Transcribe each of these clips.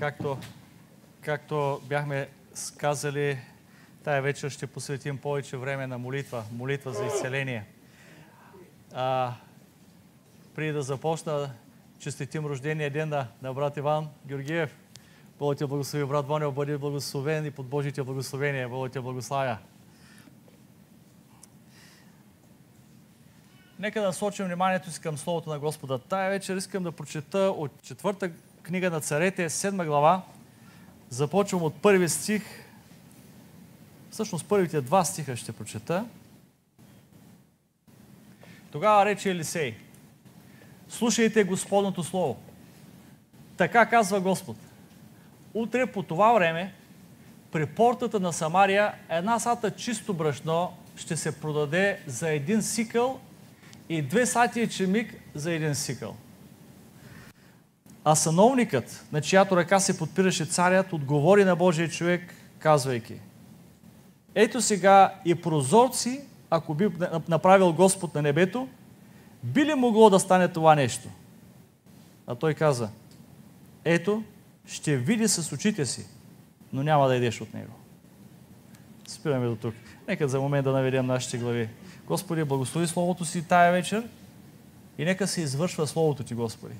Както, както бяхме сказали, тая вечер ще посветим повече време на молитва, молитва за изцеление. А, преди да започна, честитим рождения ден на, на брат Иван Георгиев. Бога ти благослови, брат Ваня, бъди благословен и под Божите благословения. Бога ти благославя. Нека да насочим вниманието си към Словото на Господа. Тая вечер искам да прочета от четвърта книга на царете, седма глава. Започвам от първи стих. Всъщност първите два стиха ще прочета. Тогава рече Елисей. Слушайте Господното Слово. Така казва Господ. Утре по това време при портата на Самария една сата чисто брашно ще се продаде за един сикъл и две сати ечемик за един сикъл. А сановникът, на чиято ръка се подпираше царят, отговори на Божия човек, казвайки Ето сега и прозорци, ако би направил Господ на небето, би ли могло да стане това нещо? А той каза Ето, ще види с очите си, но няма да идеш от него. Спираме до тук. Нека за момент да наведем нашите глави. Господи, благослови Словото си тая вечер и нека се извършва Словото Ти, Господи.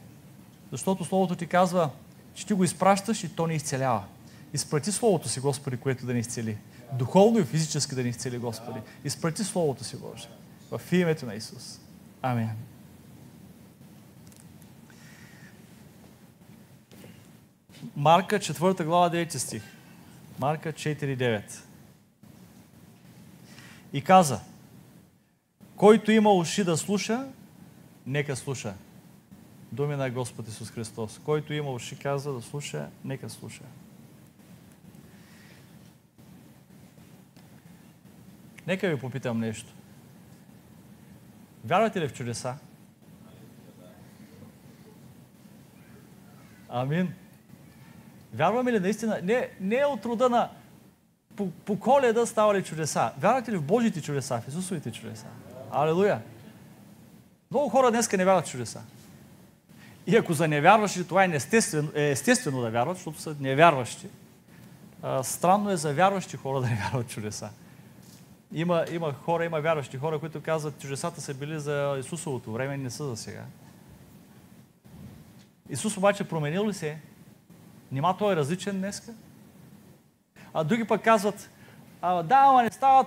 Защото Словото Ти казва, че Ти го изпращаш и то ни изцелява. Изпрати Словото си, Господи, което да ни изцели. Духовно и физически да ни изцели, Господи. Изпрати Словото си, Боже. В името на Исус. Амин. Марка 4 глава 9 стих. Марка 4.9. И каза, който има уши да слуша, нека слуша. Думи на Господ Исус Христос. Който има уши казва да слуша, нека слуша. Нека ви попитам нещо. Вярвате ли в чудеса? Амин. Вярваме ли наистина? Не, не е от рода на по, по коледа става ли чудеса. Вярвате ли в Божите чудеса, в Исусовите чудеса? Алелуя! Много хора днеска не вярват в чудеса. И ако за невярващи това е естествено, е естествено да вярват, защото са невярващи, а, странно е за вярващи хора да не вярват чудеса. Има, има хора, има вярващи хора, които казват, чудесата са били за Исусовото време, не са за сега. Исус обаче променил ли се? Нима той е различен днеска? А други пък казват, а, да, ама не стават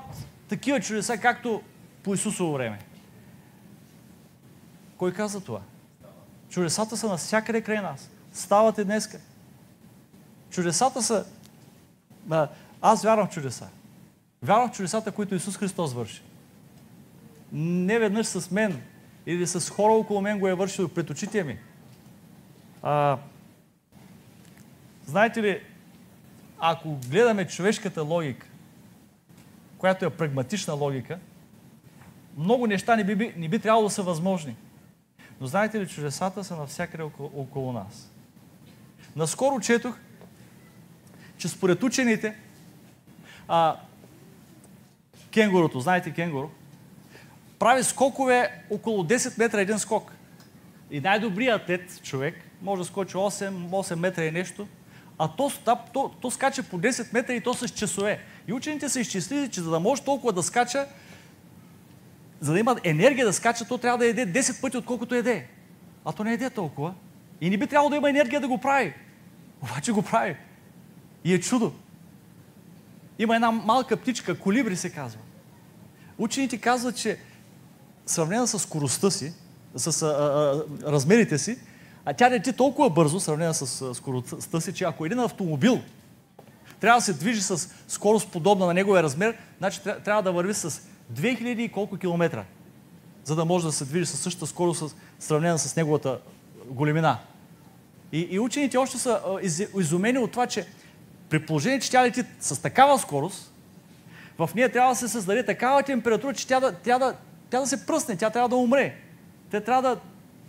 такива чудеса, както по Исусово време. Кой каза това? Чудесата са навсякъде край нас. Стават и днеска. Чудесата са... Аз вярвам в чудеса. Вярвам в чудесата, които Исус Христос върши. Не веднъж с мен или с хора около мен го е вършил пред очите ми. А, знаете ли, ако гледаме човешката логика, която е прагматична логика, много неща не би, не би трябвало да са възможни. Но знаете ли, чудесата са навсякъде около, около нас. Наскоро четох, че според учените, а, кенгурото, знаете кенгуру, прави скокове около 10 метра един скок. И най-добрият атлет, човек, може да скочи 8, 8 метра и нещо, а то, то, то, то скача по 10 метра и то с часове. И учените са изчислили, че за да може толкова да скача, за да има енергия да скача, то трябва да яде 10 пъти, отколкото яде. А то не яде толкова. И не би трябвало да има енергия да го прави. Обаче го прави. И е чудо. Има една малка птичка, колибри се казва. Учените казват, че сравнена с скоростта си, с а, а, размерите си, а тя лети толкова бързо, сравнена с скоростта си, че ако един автомобил трябва да се движи с скорост подобна на неговия размер, значи трябва да върви с 2000 и колко километра, за да може да се движи със същата скорост, сравнена с неговата големина. И, и учените още са из, изумени от това, че при положение, че тя лети с такава скорост, в нея трябва да се създаде такава температура, че тя да, тя да, тя да се пръсне, тя трябва да умре. Тя трябва да,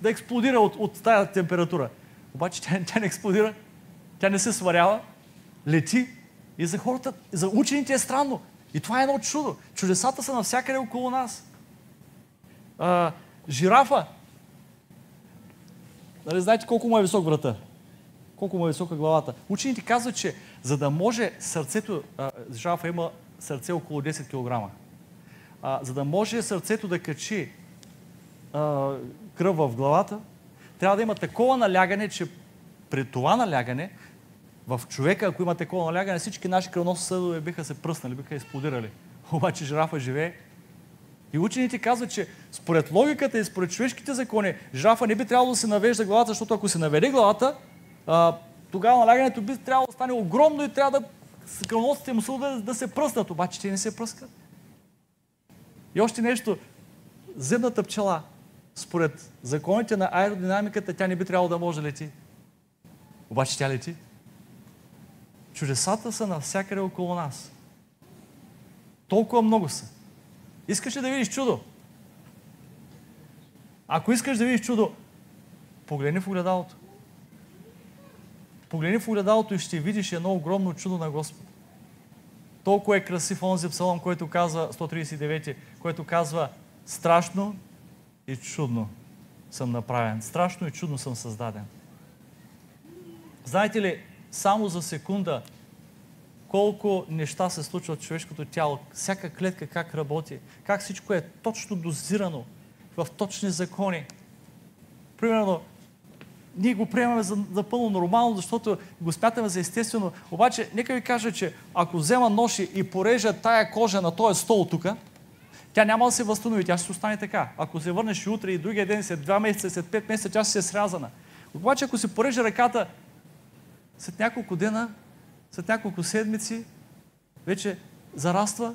да експлодира от, от тази температура. Обаче тя, тя не експлодира, тя не се сварява, лети. И за хората, за учените е странно. И това е едно чудо. Чудесата са навсякъде около нас. А, жирафа. Нали знаете колко му е висок врата? колко му е висока главата. Учените казват, че за да може сърцето, а, жафа има сърце около 10 кг, а, за да може сърцето да качи а, кръв в главата, трябва да има такова налягане, че при това налягане в човека, ако има такова налягане, всички наши кръвносни съдове биха се пръснали, биха експлодирали. Обаче жирафа живее. И учените казват, че според логиката и според човешките закони, жирафа не би трябвало да се навежда главата, защото ако се наведе главата, а, тогава налягането би трябвало да стане огромно и трябва да кръвносните му съдове да се пръснат. Обаче те не се пръскат. И още нещо. Земната пчела, според законите на аеродинамиката, тя не би трябвало да може да лети. Обаче тя лети. Чудесата са навсякъде около нас. Толкова много са. Искаш ли да видиш чудо? Ако искаш да видиш чудо, погледни в огледалото. Погледни в огледалото и ще видиш едно огромно чудо на Господ. Толкова е красив онзи псалом, който казва, 139, който казва, страшно и чудно съм направен. Страшно и чудно съм създаден. Знаете ли, само за секунда колко неща се случват в човешкото тяло, всяка клетка как работи, как всичко е точно дозирано в точни закони. Примерно, ние го приемаме за, за пълно нормално, защото го смятаме за естествено. Обаче, нека ви кажа, че ако взема ноши и порежа тая кожа на този стол тук, тя няма да се възстанови, тя ще остане така. Ако се върнеш утре и другия ден, след два месеца, след пет месеца, тя ще се е срязана. Обаче, ако се порежа ръката, след няколко дена, след няколко седмици, вече зараства,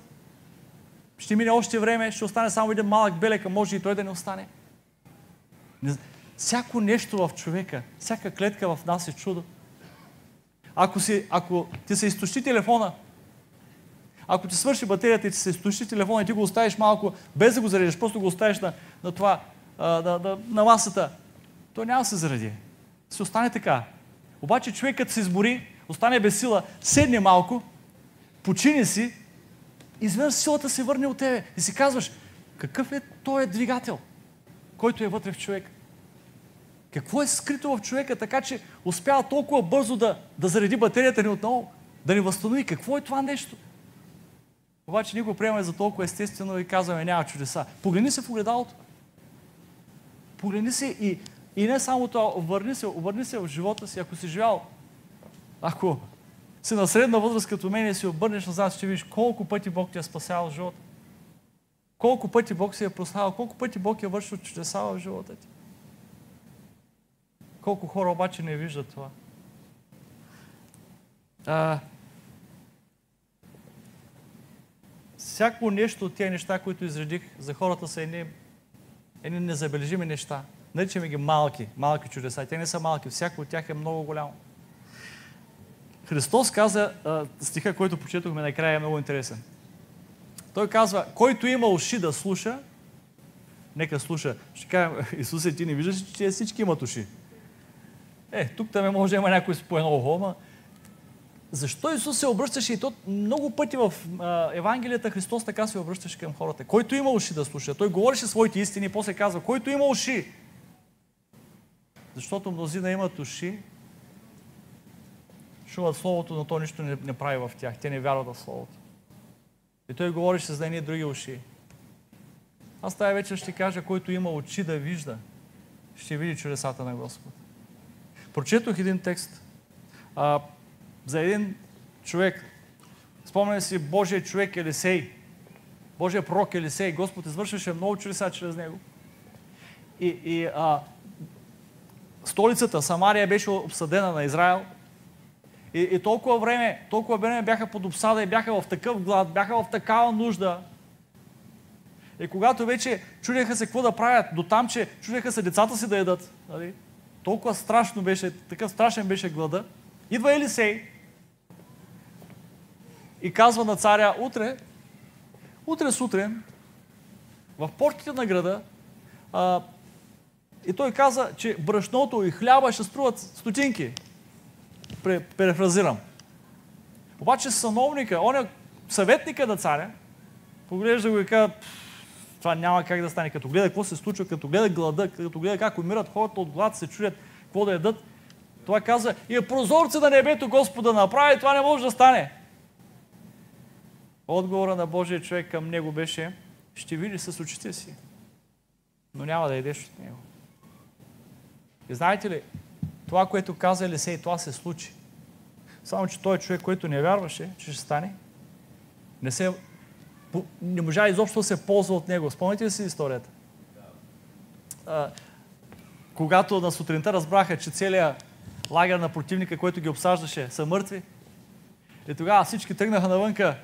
ще мине още време, ще остане само един малък белек, а може и той да не остане. Всяко нещо в човека, всяка клетка в нас е чудо. Ако, си, ако ти се изтощи телефона, ако ти свърши батерията и ти се изтощи телефона и ти го оставиш малко, без да го заредиш, просто го оставиш на, на това, на, на, на масата, то няма да се заради. Се остане така. Обаче човекът се измори, остане без сила, седне малко, почини си, изведнъж силата се върне от тебе и си казваш, какъв е този двигател, който е вътре в човек? Какво е скрито в човека, така че успява толкова бързо да, да зареди батерията ни отново, да ни възстанови? Какво е това нещо? Обаче ние го приемаме за толкова естествено и казваме, няма чудеса. Погледни се в огледалото. Погледни се и, и не само това, обърни се, обърни се в живота си, ако си живял. Ако си на средна възраст като мен и си обърнеш назад, ще видиш колко пъти Бог ти е спасял в живота. Колко пъти Бог си е прославил, колко пъти Бог е вършил чудеса в живота ти. Колко хора обаче не виждат това. А, всяко нещо от тези неща, които изредих, за хората са едни, едни незабележими неща. Наричаме ги малки, малки чудеса. Те не са малки, всяко от тях е много голямо. Христос каза, стиха, който почетохме накрая е много интересен. Той казва, който има уши да слуша, нека слуша. Ще кажем, Исусе, ти не виждаш, че всички имат уши. Е, тук там може да има някой с по едно ухо, защо Исус се обръщаше и то много пъти в а, Евангелията Христос така се обръщаше към хората. Който има уши да слуша. Той говореше своите истини и после казва, който има уши. Защото мнозина имат уши, чуват Словото, но то нищо не, не прави в тях. Те не вярват в Словото. И той говореше за едни други уши. Аз тази вечер ще кажа, който има очи да вижда, ще види чудесата на Господ. Прочетох един текст а, за един човек. Спомняме си Божия човек Елисей. Божия пророк Елисей. Господ извършваше много чудеса чрез него. И, и а, столицата Самария беше обсъдена на Израел. И, и толкова време, толкова време бяха под обсада и бяха в такъв глад, бяха в такава нужда. И когато вече чудеха се какво да правят, до там, че чудеха се децата си да ядат. Нали? Толкова страшно беше, такъв страшен беше глада. Идва Елисей и казва на царя, утре, утре сутрин, в портите на града, а, и той каза, че брашното и хляба ще струват стотинки. Перефразирам. Обаче съновника, он е съветника на царя, поглежда го и казва, това няма как да стане. Като гледа какво се случва, като гледа глада, като гледа как умират хората от глад, се чудят какво да ядат, Това казва, и е прозорци на небето Господа направи, това не може да стане. Отговора на Божия човек към него беше, ще видиш с очите си, но няма да идеш от него. И знаете ли, това, което каза Елисей, това се случи. Само, че той човек, който не вярваше, че ще стане, не, се, не можа изобщо да се ползва от него. Спомните ли си историята? А, когато на сутринта разбраха, че целият лагер на противника, който ги обсаждаше, са мъртви, и тогава всички тръгнаха навънка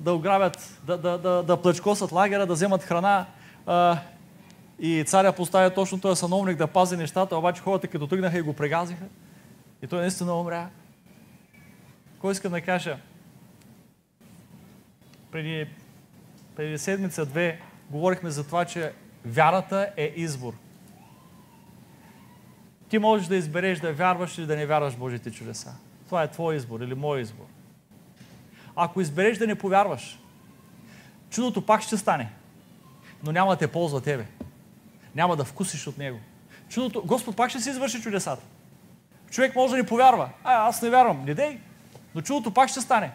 да ограбят, да, да, да, да плъчкосат лагера, да вземат храна. А, и царя поставя точно този сановник да пази нещата, обаче хората като тръгнаха и го прегазиха. И той наистина умря. Кой иска да кажа? Преди, преди седмица-две говорихме за това, че вярата е избор. Ти можеш да избереш да вярваш или да не вярваш в Божите чудеса. Това е твой избор или мой избор. Ако избереш да не повярваш, чудото пак ще стане, но няма да те ползва тебе. Няма да вкусиш от него. Чудото, Господ пак ще си извърши чудесата. Човек може да не повярва. А, аз не вярвам. Не дей. Но чудото пак ще стане.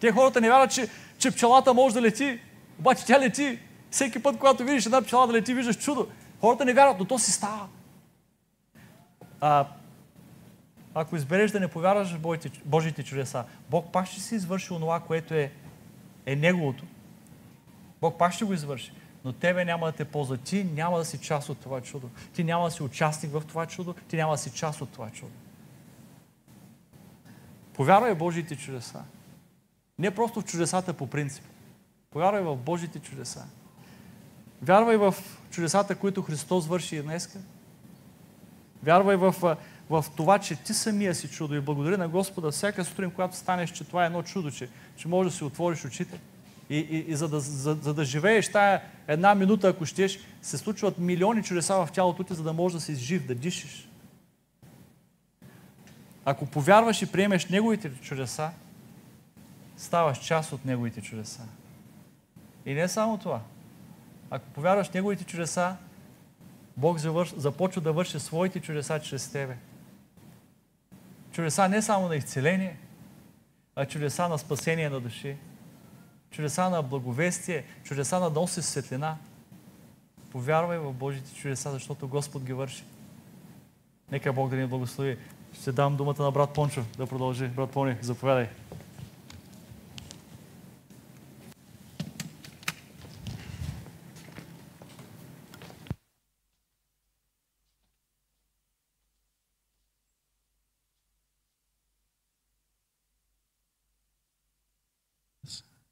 Те хората не вярват, че, че пчелата може да лети. Обаче тя лети. Всеки път, когато видиш една пчела да лети, виждаш чудо. Хората не вярват, но то си става. А, ако избереш да не повярваш в Божите чудеса, Бог пак ще си извърши онова, което е, е Неговото. Бог пак ще го извърши. Но тебе няма да те ползва. Ти няма да си част от това чудо. Ти няма да си участник в това чудо. Ти няма да си част от това чудо. Повярвай в Божите чудеса. Не просто в чудесата по принцип. Повярвай в Божите чудеса. Вярвай в чудесата, които Христос върши и днеска. Вярвай в, в това, че ти самия си чудо и благодари на Господа всяка сутрин, когато станеш, че това е едно чудо, че, че можеш да си отвориш очите. И, и, и за, да, за, за да живееш тая една минута, ако щеш, се случват милиони чудеса в тялото ти, за да можеш да си жив, да дишиш. Ако повярваш и приемеш Неговите чудеса, ставаш част от Неговите чудеса. И не само това. Ако повярваш Неговите чудеса, Бог завърш, започва да върши своите чудеса чрез тебе. Чудеса не само на изцеление, а чудеса на спасение на души. Чудеса на благовестие, чудеса на носи светлина. Повярвай в Божите чудеса, защото Господ ги върши. Нека Бог да ни благослови. Ще дам думата на брат Пончо да продължи. Брат Пони, заповядай.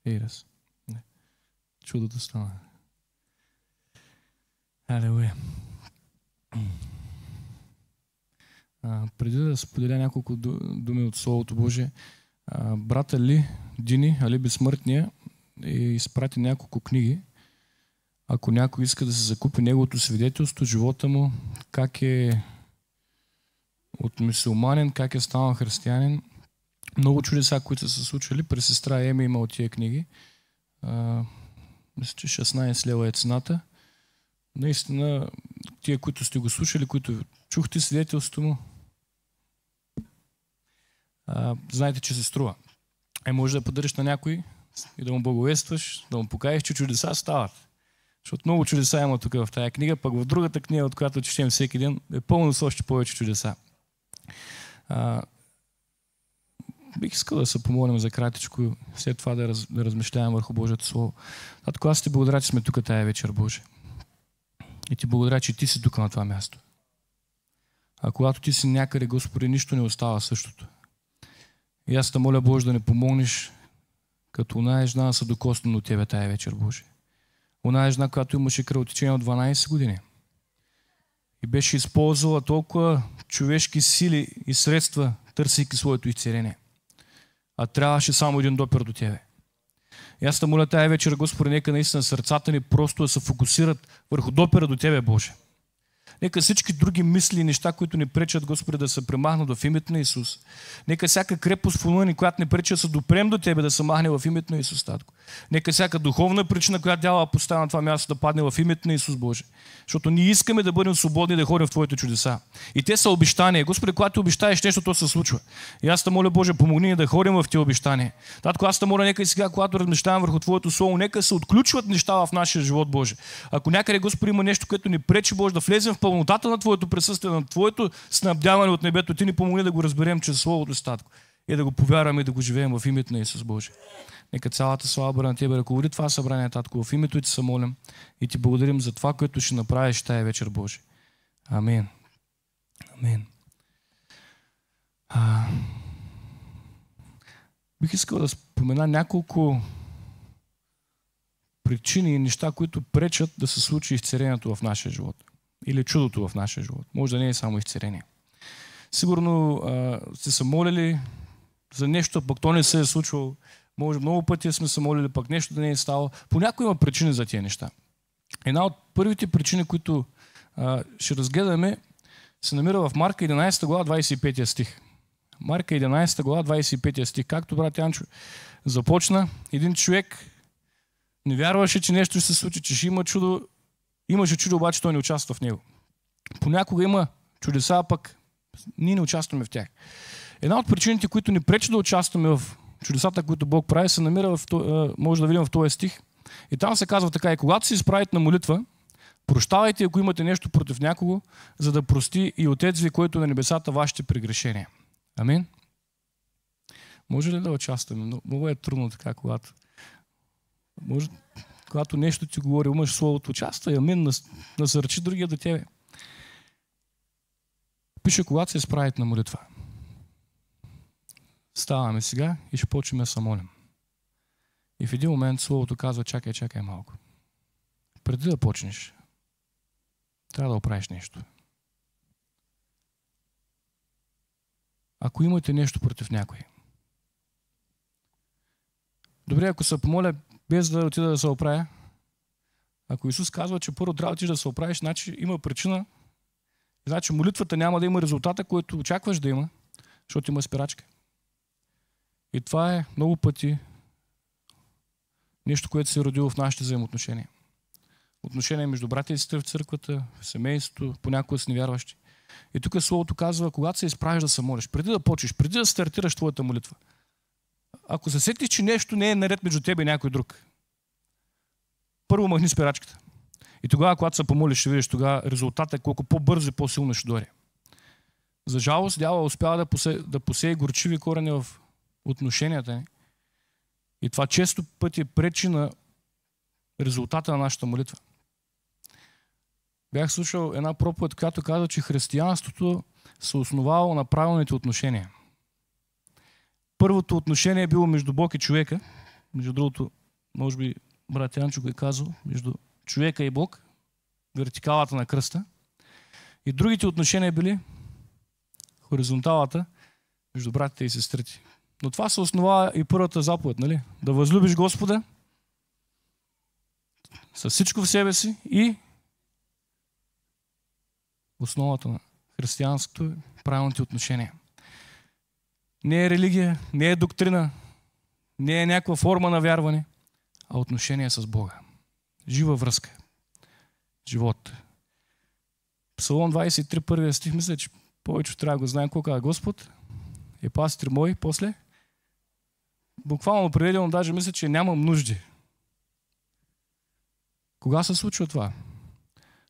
Ирас. Чудото стана. Алелуя. А, преди да споделя няколко думи от Словото Божие, а, брата Ли, Дини, Али Безсмъртния, е изпрати няколко книги. Ако някой иска да се закупи неговото свидетелство, живота му, как е от мусулманин, как е станал християнин, много чудеса, които са се случили. През сестра Еми има от тия книги. Мисля, че 16 лева е цената. Наистина, тия, които сте го слушали, които чухте свидетелството му, а, знаете, че се струва. Е, може да подариш на някой и да му благовестваш, да му покажеш, че чудеса стават. Защото много чудеса има тук в тази книга, пък в другата книга, от която четем всеки ден, е пълно с още повече чудеса. А, бих искал да се помолим за кратичко, след това да, раз, да размишлявам върху Божието Слово. Татко, аз ти благодаря, че сме тук тая вечер, Боже. И ти благодаря, че ти си тук на това място. А когато ти си някъде, Господи, нищо не остава същото. И аз те моля, Боже, да не помогнеш, като една жена да се докосна до Тебе тая вечер, Боже. Она жена, която имаше кръвотечение от 12 години. И беше използвала толкова човешки сили и средства, търсейки своето изцеление а трябваше само един допер до Тебе. И аз те моля тази вечер, Господи, нека наистина сърцата ни просто да се фокусират върху допера до Тебе, Боже. Нека всички други мисли и неща, които ни пречат, Господи, да се премахнат в името на Исус. Нека всяка крепост в ни, която ни пречи да се допрем до Тебе, да се махне в името на Исус, Татко. Нека всяка духовна причина, която дява поставя на това място, да падне в името на Исус Боже. Защото ние искаме да бъдем свободни да ходим в Твоите чудеса. И те са обещания. Господи, когато обещаеш нещо, то се случва. И аз те моля, Боже, помогни ни да ходим в тези обещания. Татко, аз те моля, нека и сега, когато размещавам върху Твоето Слово, нека се отключват неща в нашия живот, Боже. Ако някъде, Господи, има нещо, което ни пречи, Боже, да влезем в пълнотата на Твоето присъствие, на Твоето снабдяване от небето, Ти ни помогни да го разберем чрез Словото Статко и да го повярваме и да го живеем в името на Исус Боже. Нека цялата слава на Тебе, ръководи това събрание, Татко, в името Ти се молим и Ти благодарим за това, което ще направиш тая вечер, Боже. Амин. Амин. А... Бих искал да спомена няколко причини и неща, които пречат да се случи изцерението в нашия живот. Или чудото в нашия живот. Може да не е само изцерение. Сигурно а, сте се молили за нещо, пък то не се е случвало. Може много пъти сме се молили, пък нещо да не е ставало. Понякога има причини за тия неща. Една от първите причини, които а, ще разгледаме, се намира в Марка 11 глава 25 стих. Марка 11 глава 25 стих. Както брат Янчо започна, един човек не вярваше, че нещо ще се случи, че ще има чудо. Имаше чудо, обаче той не участва в него. Понякога има чудеса, пък ние не участваме в тях. Една от причините, които ни пречи да участваме в чудесата, които Бог прави, се намира в, може да видим в този стих. И там се казва така, и когато се изправите на молитва, прощавайте, ако имате нещо против някого, за да прости и Отец ви, който е на небесата, вашите прегрешения. Амин. Може ли да участваме? Много е трудно така, когато може, когато нещо ти говори, имаш словото, участвай, амин, насърчи другия да тебе. Пише, когато се справите на молитва. Ставаме сега и ще почваме да се молим. И в един момент Словото казва, чакай, чакай малко. Преди да почнеш, трябва да оправиш нещо. Ако имате нещо против някой, добре, ако се помоля без да отида да се оправя, ако Исус казва, че първо трябва да се оправиш, значи има причина, значи молитвата няма да има резултата, който очакваш да има, защото има спирачка. И това е много пъти нещо, което се е родило в нашите взаимоотношения. Отношения между братя и сестри в църквата, в семейството, понякога с невярващи. И тук Словото казва, когато се изправиш да се молиш, преди да почнеш, преди да стартираш твоята молитва, ако се сетиш, че нещо не е наред между тебе и някой друг, първо махни спирачката. И тогава, когато се помолиш, ще видиш тогава резултата колко по-бързо и по-силно ще дойде. За жалост, дявол успява да посее, да посее горчиви корени в отношенията ни. И това често пъти пречи на резултата на нашата молитва. Бях слушал една проповед, която казва, че християнството се основало на правилните отношения. Първото отношение е било между Бог и човека. Между другото, може би брат Янчо го е казал, между човека и Бог, вертикалата на кръста. И другите отношения били хоризонталата между братите и сестрите. Но това се основа и първата заповед, нали? Да възлюбиш Господа с всичко в себе си и основата на християнското е правилните отношения. Не е религия, не е доктрина, не е някаква форма на вярване, а отношение с Бога. Жива връзка. Живот. Псалом 23, първия стих, мисля, че повече трябва да го знаем колко е Господ. Е пастир мой, после – буквално преведено, даже мисля, че нямам нужди. Кога се случва това?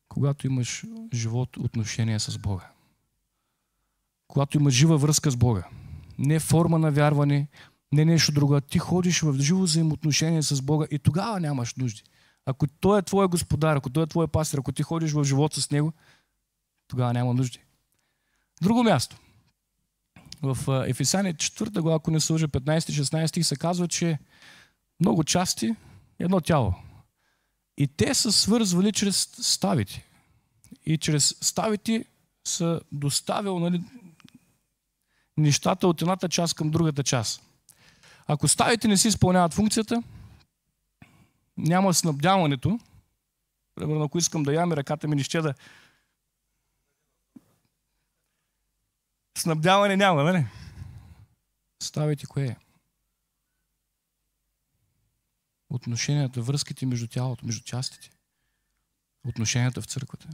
Когато имаш живот, отношение с Бога. Когато имаш жива връзка с Бога. Не форма на вярване, не нещо друго. Ти ходиш в живо взаимоотношение с Бога и тогава нямаш нужди. Ако Той е твой господар, ако Той е твой пастир, ако ти ходиш в живот с Него, тогава няма нужди. Друго място – в Ефесяни 4 глава, ако не служа 15-16 се казва, че много части едно тяло. И те са свързвали чрез ставите. И чрез ставите са доставил нали, нещата от едната част към другата част. Ако ставите не си изпълняват функцията, няма снабдяването. Примерно, ако искам да ям ръката ми не ще да... Снабдяване няма, нали? Ставите кое е? Отношенията, връзките между тялото, между частите. Отношенията в църквата.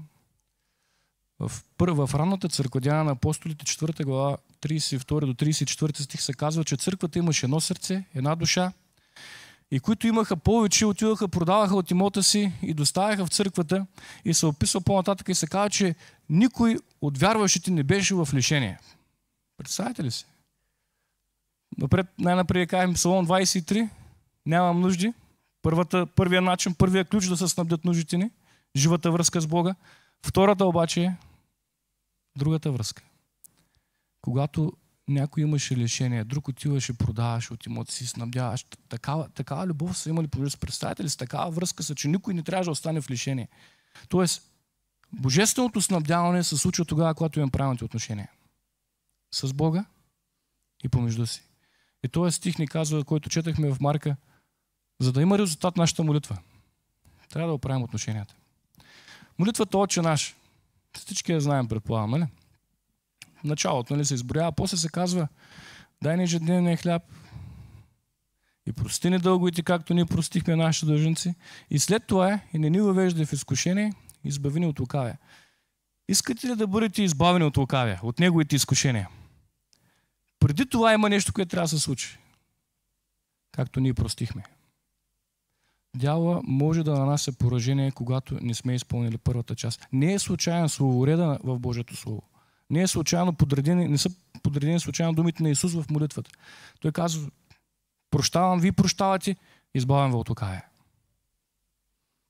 В, в ранната църква, Дяна на апостолите, 4 глава, 32 до 34 стих се казва, че църквата имаше едно сърце, една душа, и които имаха повече, отиваха, продаваха от имота си и доставяха в църквата и се описва по-нататък и се казва, че никой от вярващите не беше в лишение. Представете ли си? Напред, най-напред кажем Псалом 23. Нямам нужди. Първата, първия начин, първия ключ да се снабдят нуждите ни. Живата връзка с Бога. Втората обаче е другата връзка. Когато някой имаше лишение, друг отиваше, продаваше от имота си, снабдяваш. Такава, такава любов са имали помежду Представете ли си, такава връзка са, че никой не трябва да остане в лишение. Тоест, божественото снабдяване се случва тогава, когато имам правилните отношения. С Бога и помежду си. И този стих ни казва, който четахме в Марка, за да има резултат нашата молитва, трябва да оправим отношенията. Молитвата Отче наш. Всички я знаем, предполагам, нали? началото нали, се изброява, после се казва дай ни ежедневния хляб и прости ни дълговите, както ние простихме нашите дължници. И след това е, и не ни въвежда в изкушение, избави ни от лукавия. Искате ли да бъдете избавени от лукавия, от неговите изкушения? Преди това има нещо, което трябва да се случи. Както ние простихме. Дяла може да нанася поражение, когато не сме изпълнили първата част. Не е случайен словореда в Божието Слово. Не е случайно подредени, не са подредени случайно думите на Исус в молитвата. Той казва, прощавам ви, прощавате, избавям ви от лукавия.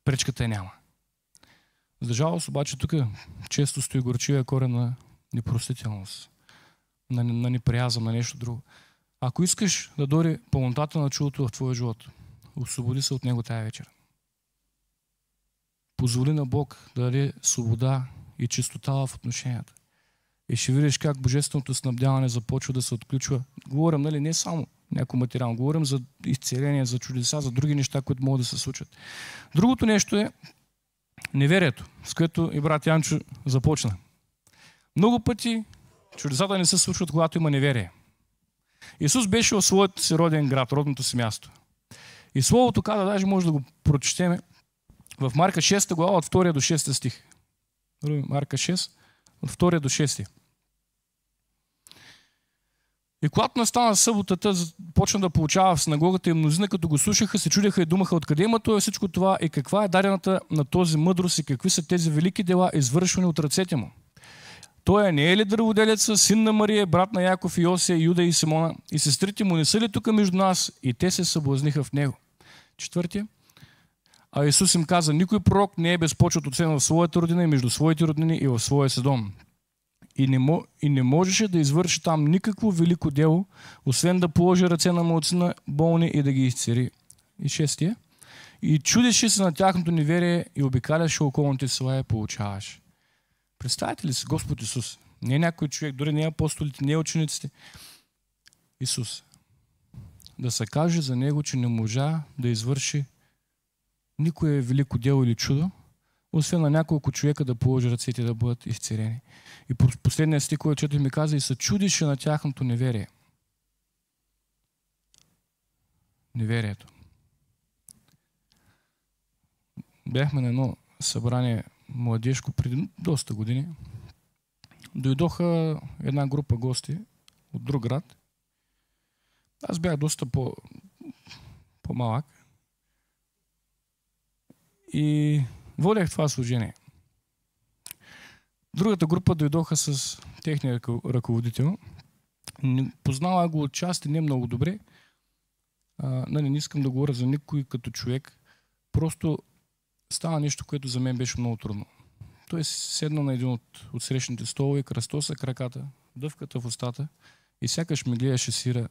Пречката е няма. За жалост обаче тук често стои горчивия корен на непростителност, на, на неприязъм, на нещо друго. Ако искаш да дори пълнотата на чудото в твоя живот, освободи се от него тая вечер. Позволи на Бог да даде свобода и чистота в отношенията. И ще видиш как божественото снабдяване започва да се отключва. Говорим, нали, не само някой материал, говорим за изцеление, за чудеса, за други неща, които могат да се случат. Другото нещо е неверието, с което и брат Янчо започна. Много пъти чудесата не се случват, когато има неверие. Исус беше в своят си роден град, родното си място. И Словото каза, даже може да го прочетеме, в Марка 6 глава от 2 до 6 стих. Марка 6, от 2 до 6. И когато настана съботата, почна да получава в синагогата и мнозина, като го слушаха, се чудеха и думаха откъде има това всичко това и каква е дадената на този мъдрост и какви са тези велики дела, извършвани от ръцете му. Той е не е ли дърводелеца, син на Мария, брат на Яков и Осия, Юда и Симона? И сестрите му не са ли тук между нас? И те се съблазниха в него. Четвъртия. А Исус им каза, никой пророк не е безпочет от в своята родина и между своите роднини и в своя седом и не, и не можеше да извърши там никакво велико дело, освен да положи ръце на малцина болни и да ги изцери. И шестия. И чудеше се на тяхното неверие и обикаляше околните села и получаваше. Представете ли си Господ Исус? Не е някой човек, дори не е апостолите, не е учениците. Исус. Да се каже за Него, че не можа да извърши никое велико дело или чудо, освен на няколко човека да положи ръцете да бъдат изцерени. И последният стих, който чето ми каза, и се чудише на тяхното неверие. Неверието. Бяхме на едно събрание младежко преди доста години. Дойдоха една група гости от друг град. Аз бях доста по, по-малък. И водех това служение. Другата група дойдоха с техния ръководител. Познава го от части не много добре. А, нали, не искам да говоря за никой като човек. Просто става нещо, което за мен беше много трудно. Той седна на един от, от срещните столове, кръстоса краката, дъвката в устата и сякаш ме гледаше сира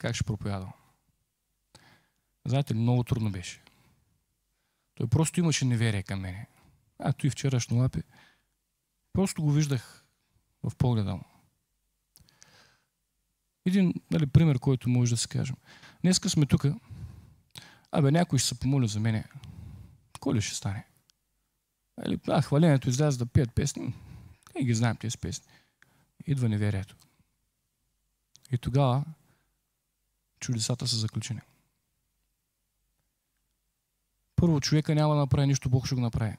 как ще проповядам. Знаете ли, много трудно беше. Той просто имаше неверие към мене. А, той вчерашно лапи. Просто го виждах в погледа му. Един нали, пример, който може да се кажем. Днеска сме тук. Абе, някой ще се помоли за мене. Кой ли ще стане? Али, а, хвалението изляза да пият песни. И ги знаем тези песни. идва неверието. И тогава чудесата са заключени. Първо, човека няма да направи нищо, Бог ще го направи.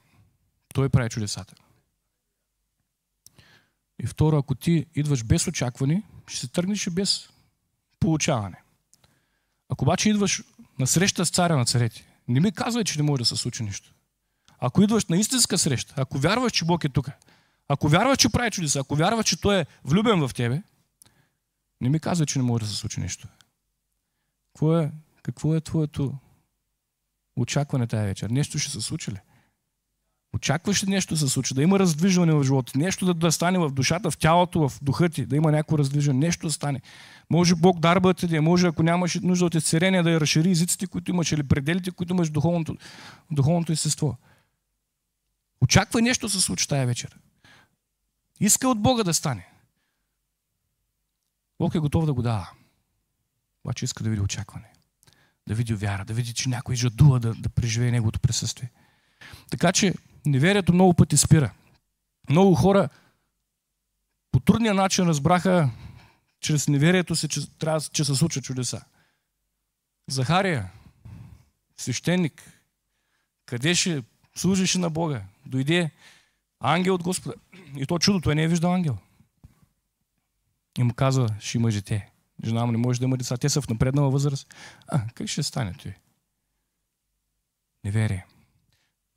Той прави чудесата. И второ, ако ти идваш без очакване, ще се тръгнеш и без получаване. Ако обаче идваш на среща с царя на царете, не ми казвай, че не може да се случи нищо. Ако идваш на истинска среща, ако вярваш, че Бог е тук, ако вярваш, че прави чудеса, ако вярваш, че Той е влюбен в тебе, не ми казвай, че не може да се случи нищо. Какво е, какво е твоето очакване тази вечер? Нещо ще се случи ли? Очакваш ли нещо да се случи? Да има раздвижване в живота, нещо да, да стане в душата, в тялото, в духа ти, да има някакво раздвижване, нещо да стане. Може Бог дарба ти да може, ако нямаш нужда от изцерение, да я разшири езиците, които имаш, или пределите, които имаш в духовното, духовното естество. Очаква нещо да се случи тази вечер. Иска от Бога да стане. Бог е готов да го дава. Обаче иска да види очакване. Да види вяра, да види, че някой жадува да, да преживее неговото присъствие. Така че неверието много пъти спира. Много хора по трудния начин разбраха чрез неверието си, че, че се случат чудеса. Захария, свещеник, къде ще служеше на Бога, дойде ангел от Господа. И то чудото е не е виждал ангел. И му казва, ще има жете. Жена му не може да има деца. Те са в напреднала възраст. А, как ще стане той? Неверие.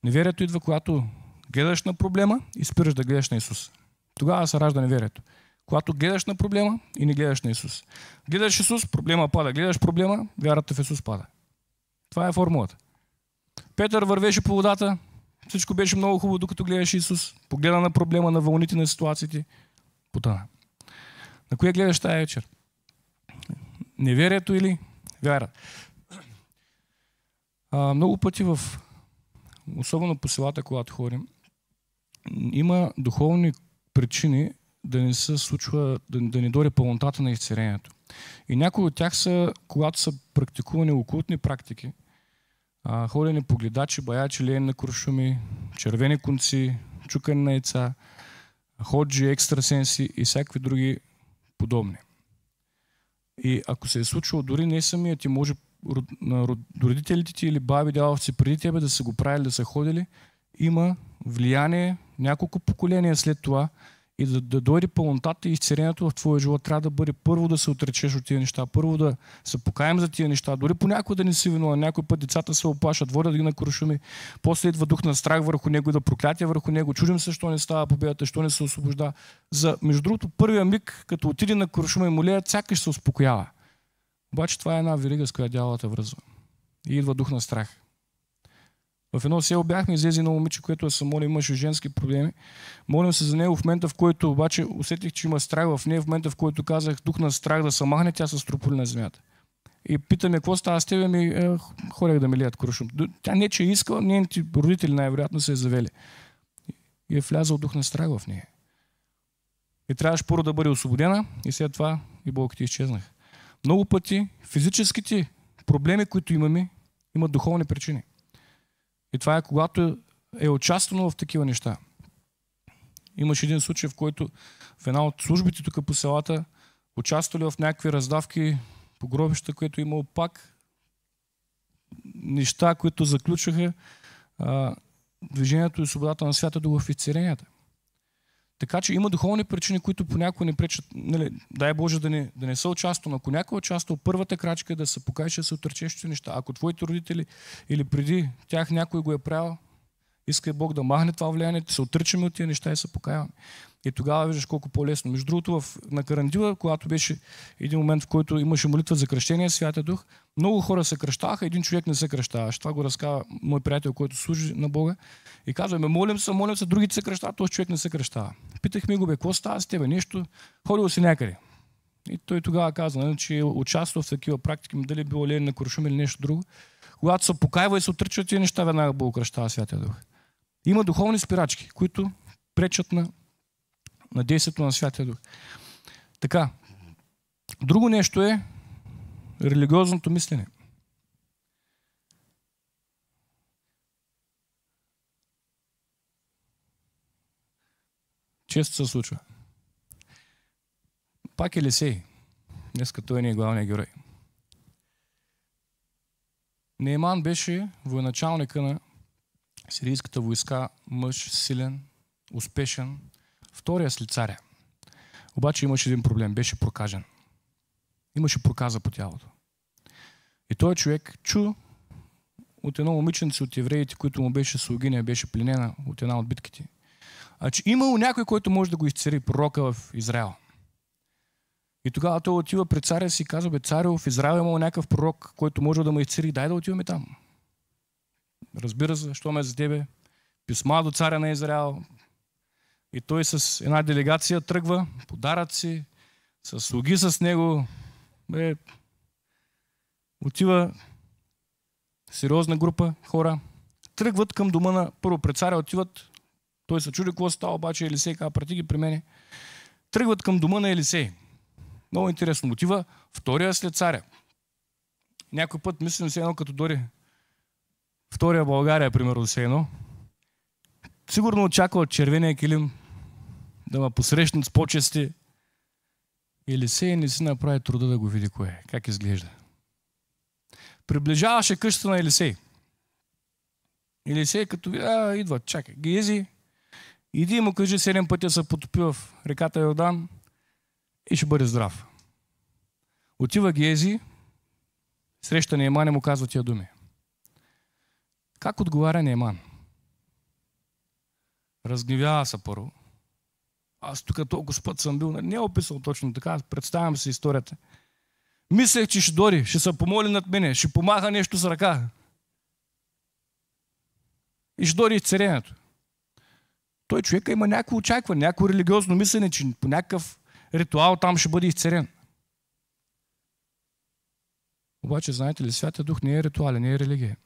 Неверието идва, когато гледаш на проблема и спираш да гледаш на Исус. Тогава се ражда неверието. Когато гледаш на проблема и не гледаш на Исус. Гледаш Исус, проблема пада. Гледаш проблема, вярата в Исус пада. Това е формулата. Петър вървеше по водата, всичко беше много хубаво, докато гледаше Исус. Погледа на проблема, на вълните, на ситуациите. Потъна. На кое гледаш тази вечер? Неверието или вяра? А, много пъти в особено по селата, когато ходим, има духовни причини да не се случва, да, да не дойде пълнотата на изцерението. И някои от тях са, когато са практикувани окултни практики, а, ходене по гледачи, баячи, леен на куршуми, червени конци, чукане на яйца, ходжи, екстрасенси и всякакви други подобни. И ако се е случило дори не самия ти, може родителите ти или баби, дядовци преди тебе да са го правили, да са ходили, има влияние няколко поколения след това и да, да дойде пълнотата и изцерението в твоя живот, трябва да бъде първо да се отречеш от тия неща, първо да се покаем за тия неща, дори понякога да не си виновен, някой път децата се опашат, водят ги на куршуми, после идва дух на страх върху него, да проклятие върху него, чудим се, що не става победата, що не се освобожда. За, между другото, първия миг, като отиде на куршума и молеят, сякаш се успокоява. Обаче това е една верига, с която дяволата връзва. И идва дух на страх. В едно село бяхме излезли на момиче, което е само имаше женски проблеми. Молим се за него в момента, в който обаче усетих, че има страх в нея, в момента, в който казах дух на страх да се махне, тя се строполи на земята. И питаме, какво става с тебе? Ми, е, хорех да ме лият крушум. Тя не, че е искала, нейните родители най-вероятно се е завели. И е влязъл дух на страх в нея. И трябваше първо да бъде освободена и след това и болките изчезнаха. Много пъти физическите проблеми, които имаме, имат духовни причини. И това е когато е участвано в такива неща. Имаш един случай, в който в една от службите тук по селата участвали в някакви раздавки по гробища, което е имало пак неща, които заключваха а, движението и свободата на свята до в изцеренията. Така че има духовни причини, които понякога не пречат. Нали, дай Боже да не, да не са участвал, ако някой е участвал, първата крачка е да се покажеш да се отречеш неща. Ако твоите родители или преди тях някой го е правил, иска Бог да махне това влияние, се отричаме от тия неща и се покаяваме. И тогава виждаш колко по-лесно. Между другото, в, на карантила, когато беше един момент, в който имаше молитва за кръщение, Святия Дух, много хора се кръщаха, един човек не се кръщаваше. Това го разказва мой приятел, който служи на Бога. И казва, ме молим се, молим се, другите се кръщават, този човек не се кръщава. Питахме го, бе, какво става с тебе? Нещо, ходил си някъде. И той тогава каза, нали, че е в такива практики, дали било лен на куршум или нещо друго. Когато се покаива и се отрича тия неща, веднага Бог кръщава Святия Дух. Има духовни спирачки, които пречат на на действието на Святия Дух. Така. Друго нещо е религиозното мислене. Често се случва. Пак Елисей. Днеска той не е главният герой. Нейман беше военачалника на сирийската войска, мъж, силен, успешен, втория след царя. Обаче имаше един проблем, беше прокажен. Имаше проказа по тялото. И той човек чу от едно момиченце от евреите, които му беше слугиня, беше пленена от една от битките. А че имало някой, който може да го изцери, пророка в Израел. И тогава той отива пред царя си и казва, бе, царю, в Израел имало някакъв пророк, който може да ме изцери, дай да отиваме там. Разбира се, защо ме за тебе. Писма до царя на Израел. И той с една делегация тръгва, подаръци, с слуги с него. Бе, отива сериозна група хора. Тръгват към дома на първо пред царя, отиват. Той се чуди какво става, обаче Елисей казва, прати ги при мене. Тръгват към дома на Елисей. Много интересно. Отива втория след царя. Някой път мислим се едно като дори втория България, примерно, се едно. Сигурно очаква от червения килим да ме посрещнат с почести. Елисей не си направи труда да го види кое е, как изглежда. Приближаваше къщата на Елисей. Елисей като а, идва, чакай, Гиези, иди му кажи седем пътя се потопи в реката Йордан и ще бъде здрав. Отива Гиези, среща Нейман и му казва тия думи. Как отговаря Нейман? Разгневява се първо. Аз тук толкова път съм бил, не е описал точно така, представям си историята. Мислех, че ще дори, ще се помоли над мене, ще помаха нещо с ръка. И ще дори изцерението. Той човека има някакво очакване, някакво религиозно мислене, че по някакъв ритуал там ще бъде изцерен. Обаче, знаете ли, Святия Дух не е ритуален, не е религия.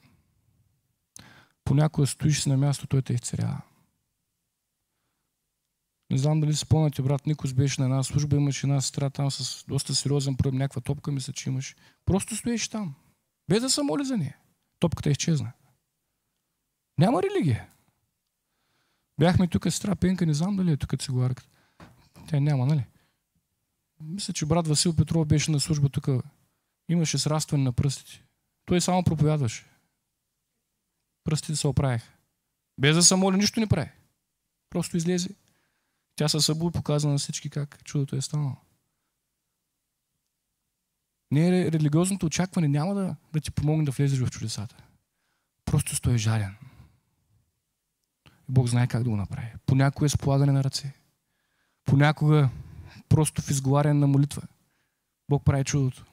Понякога стоиш на място, той те изцерява. Не знам дали си спомняте, брат Никос беше на една служба, имаше една сестра там с доста сериозен проблем, някаква топка мисля, че имаш. Просто стоиш там, без да се моли за нея. Топката изчезна. Няма религия. Бяхме тук сестра Пенка, не знам дали е тук цигарката. Тя няма, нали? Мисля, че брат Васил Петров беше на служба тук. Имаше срастване на пръстите. Той само проповядваше. Пръстите се оправиха. Без да се моли, нищо не прави. Просто излезе тя се събу и показа на всички как чудото е станало. Не е религиозното очакване няма да, да ти помогне да влезеш в чудесата. Просто стой жален. И Бог знае как да го направи. Понякога е с полагане на ръце. Понякога просто в изговаряне на молитва. Бог прави чудото.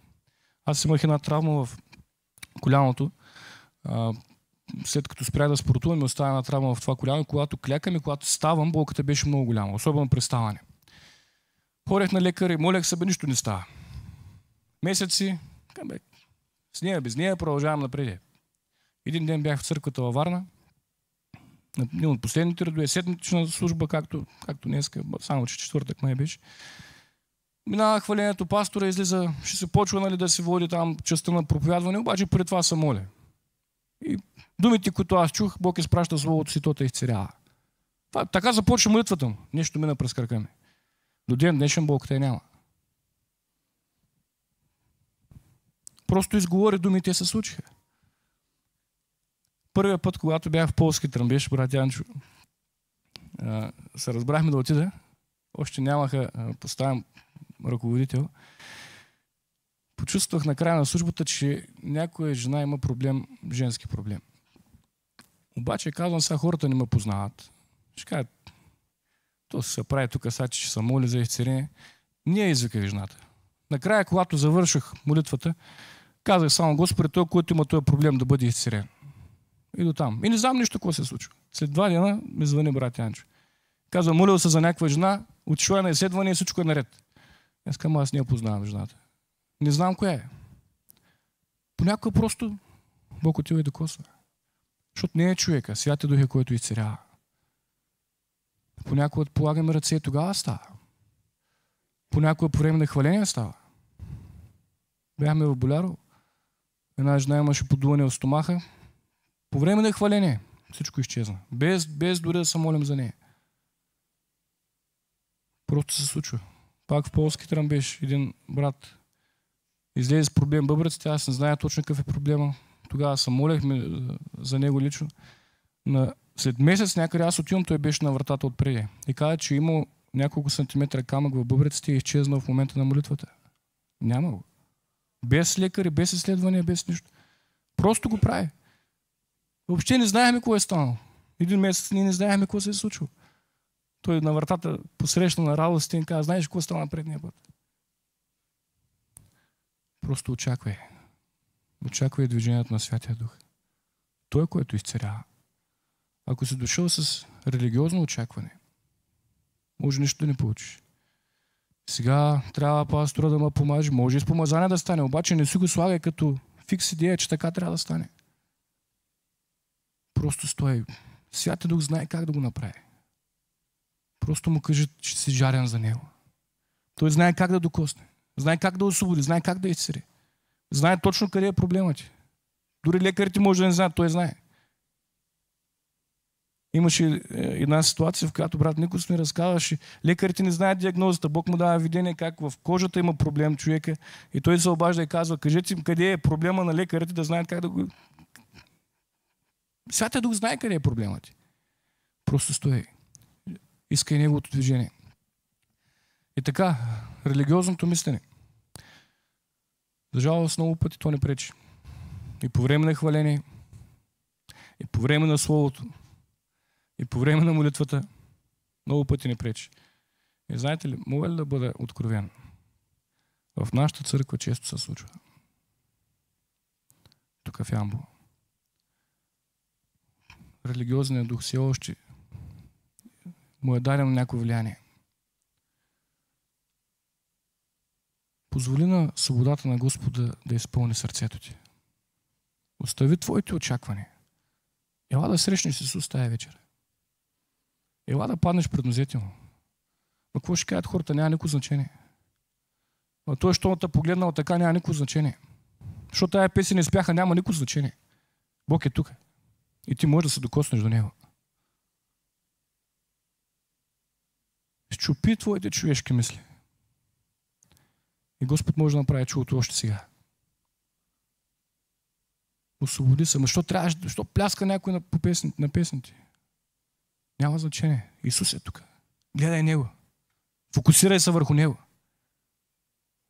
Аз имах една травма в коляното след като спря да спортувам, ми остава една травма в това коляно. Когато клякам и когато ставам, болката беше много голяма, особено при ставане. Хорех на лекар и молех се, бе, нищо не става. Месеци, бе, с нея, без нея продължавам напред. Един ден бях в църквата във Варна, на от последните редове, седмична служба, както, както днеска, само че четвъртък май беше. Минава хвалението, пастора излиза, ще се почва нали, да се води там частта на проповядване, обаче преди това се моля. И думите, които аз чух, Бог изпраща Словото си, то те изцерява. Така започва молитвата му. Нещо мина през крака ми. До ден днешен Бог те няма. Просто изговори думите се случиха. Първият път, когато бях в полски тръмбеш, брат Янчо, се разбрахме да отида. Още нямаха поставен ръководител почувствах на края на службата, че някоя жена има проблем, женски проблем. Обаче казвам сега, хората не ме познават. Ще кажат, то се прави тук сега, че се моли за изцеление. Ние извиках жената. Накрая, когато завърших молитвата, казах само, Господи, той, който има този проблем да бъде изцелен. И до там. И не знам нищо какво се случва. След два дена ми звъни брат Янчо. Казва, молил се за някаква жена, отишла на изследване и всичко е наред. Аз казвам, аз не я познавам жената. Не знам коя е. Понякога просто Бог отива и докосва. Защото не е човека, святия дух е, който изцерява. Понякога полагаме ръце тогава става. Понякога по време на хваление става. Бяхме в Боляро. Една жена имаше подуване в стомаха. По време на хваление всичко изчезна. Без, без дори да се молим за нея. Просто се случва. Пак в полски тръмбеж един брат излезе с проблем бъбреците, аз не зная точно какъв е проблема. Тогава се молехме за него лично. На, след месец някъде аз отивам, той беше на вратата отпреди. И каза, че има няколко сантиметра камък в бъбреците и е изчезнал в момента на молитвата. Няма го. Без лекари, без изследвания, без нищо. Просто го прави. Въобще не знаеме какво е станало. Един месец ние не знаеме какво се е случило. Той на вратата посрещна на радост и каза, знаеш какво стана предния път? Просто очаквай. Очаквай движението на Святия Дух. Той е което изцерява. Ако си дошъл с религиозно очакване, може нищо да не получиш. Сега трябва пастора да ме помаже. Може и с помазание да стане, обаче не си го слагай като фикс идея, че така трябва да стане. Просто стой. Святия Дух знае как да го направи. Просто му кажи, че си жарен за него. Той знае как да докосне. Знае как да освободи. Знае как да изцери. Знае точно къде е проблемът ти. Дори лекарите може да не знаят, той знае. Имаше е, една ситуация, в която брат Никос ми разказваше, лекарите не знаят диагнозата, Бог му дава видение как в кожата има проблем човека и той се обажда и казва, кажете им къде е проблема на лекарите, да знаят как да го... Святия Дух знае къде е проблемът ти. Просто стои. Иска и неговото движение. И така, религиозното мислене. За жалост много пъти то не пречи. И по време на хваление, и по време на Словото, и по време на молитвата, много пъти не пречи. И знаете ли, мога ли да бъда откровен? В нашата църква често се случва. Тук в Ямбо. Религиозният дух все още му е дадено някакво влияние. Позволи на свободата на Господа да изпълни сърцето ти. Остави твоите очаквания. Ела да срещнеш Исус тая вечер. Ела да паднеш пред нозете му. Но какво ще кажат хората? Няма никакво значение. А той, що те погледнал така, няма никакво значение. Защото тая песен не спяха, няма никакво значение. Бог е тук. И ти можеш да се докоснеш до Него. Щупи твоите човешки мисли. И Господ може да направи чудото още сега. Освободи се. Ма що трябваш, защо пляска някой на, песните, на песните? Няма значение. Исус е тук. Гледай Него. Фокусирай се върху Него.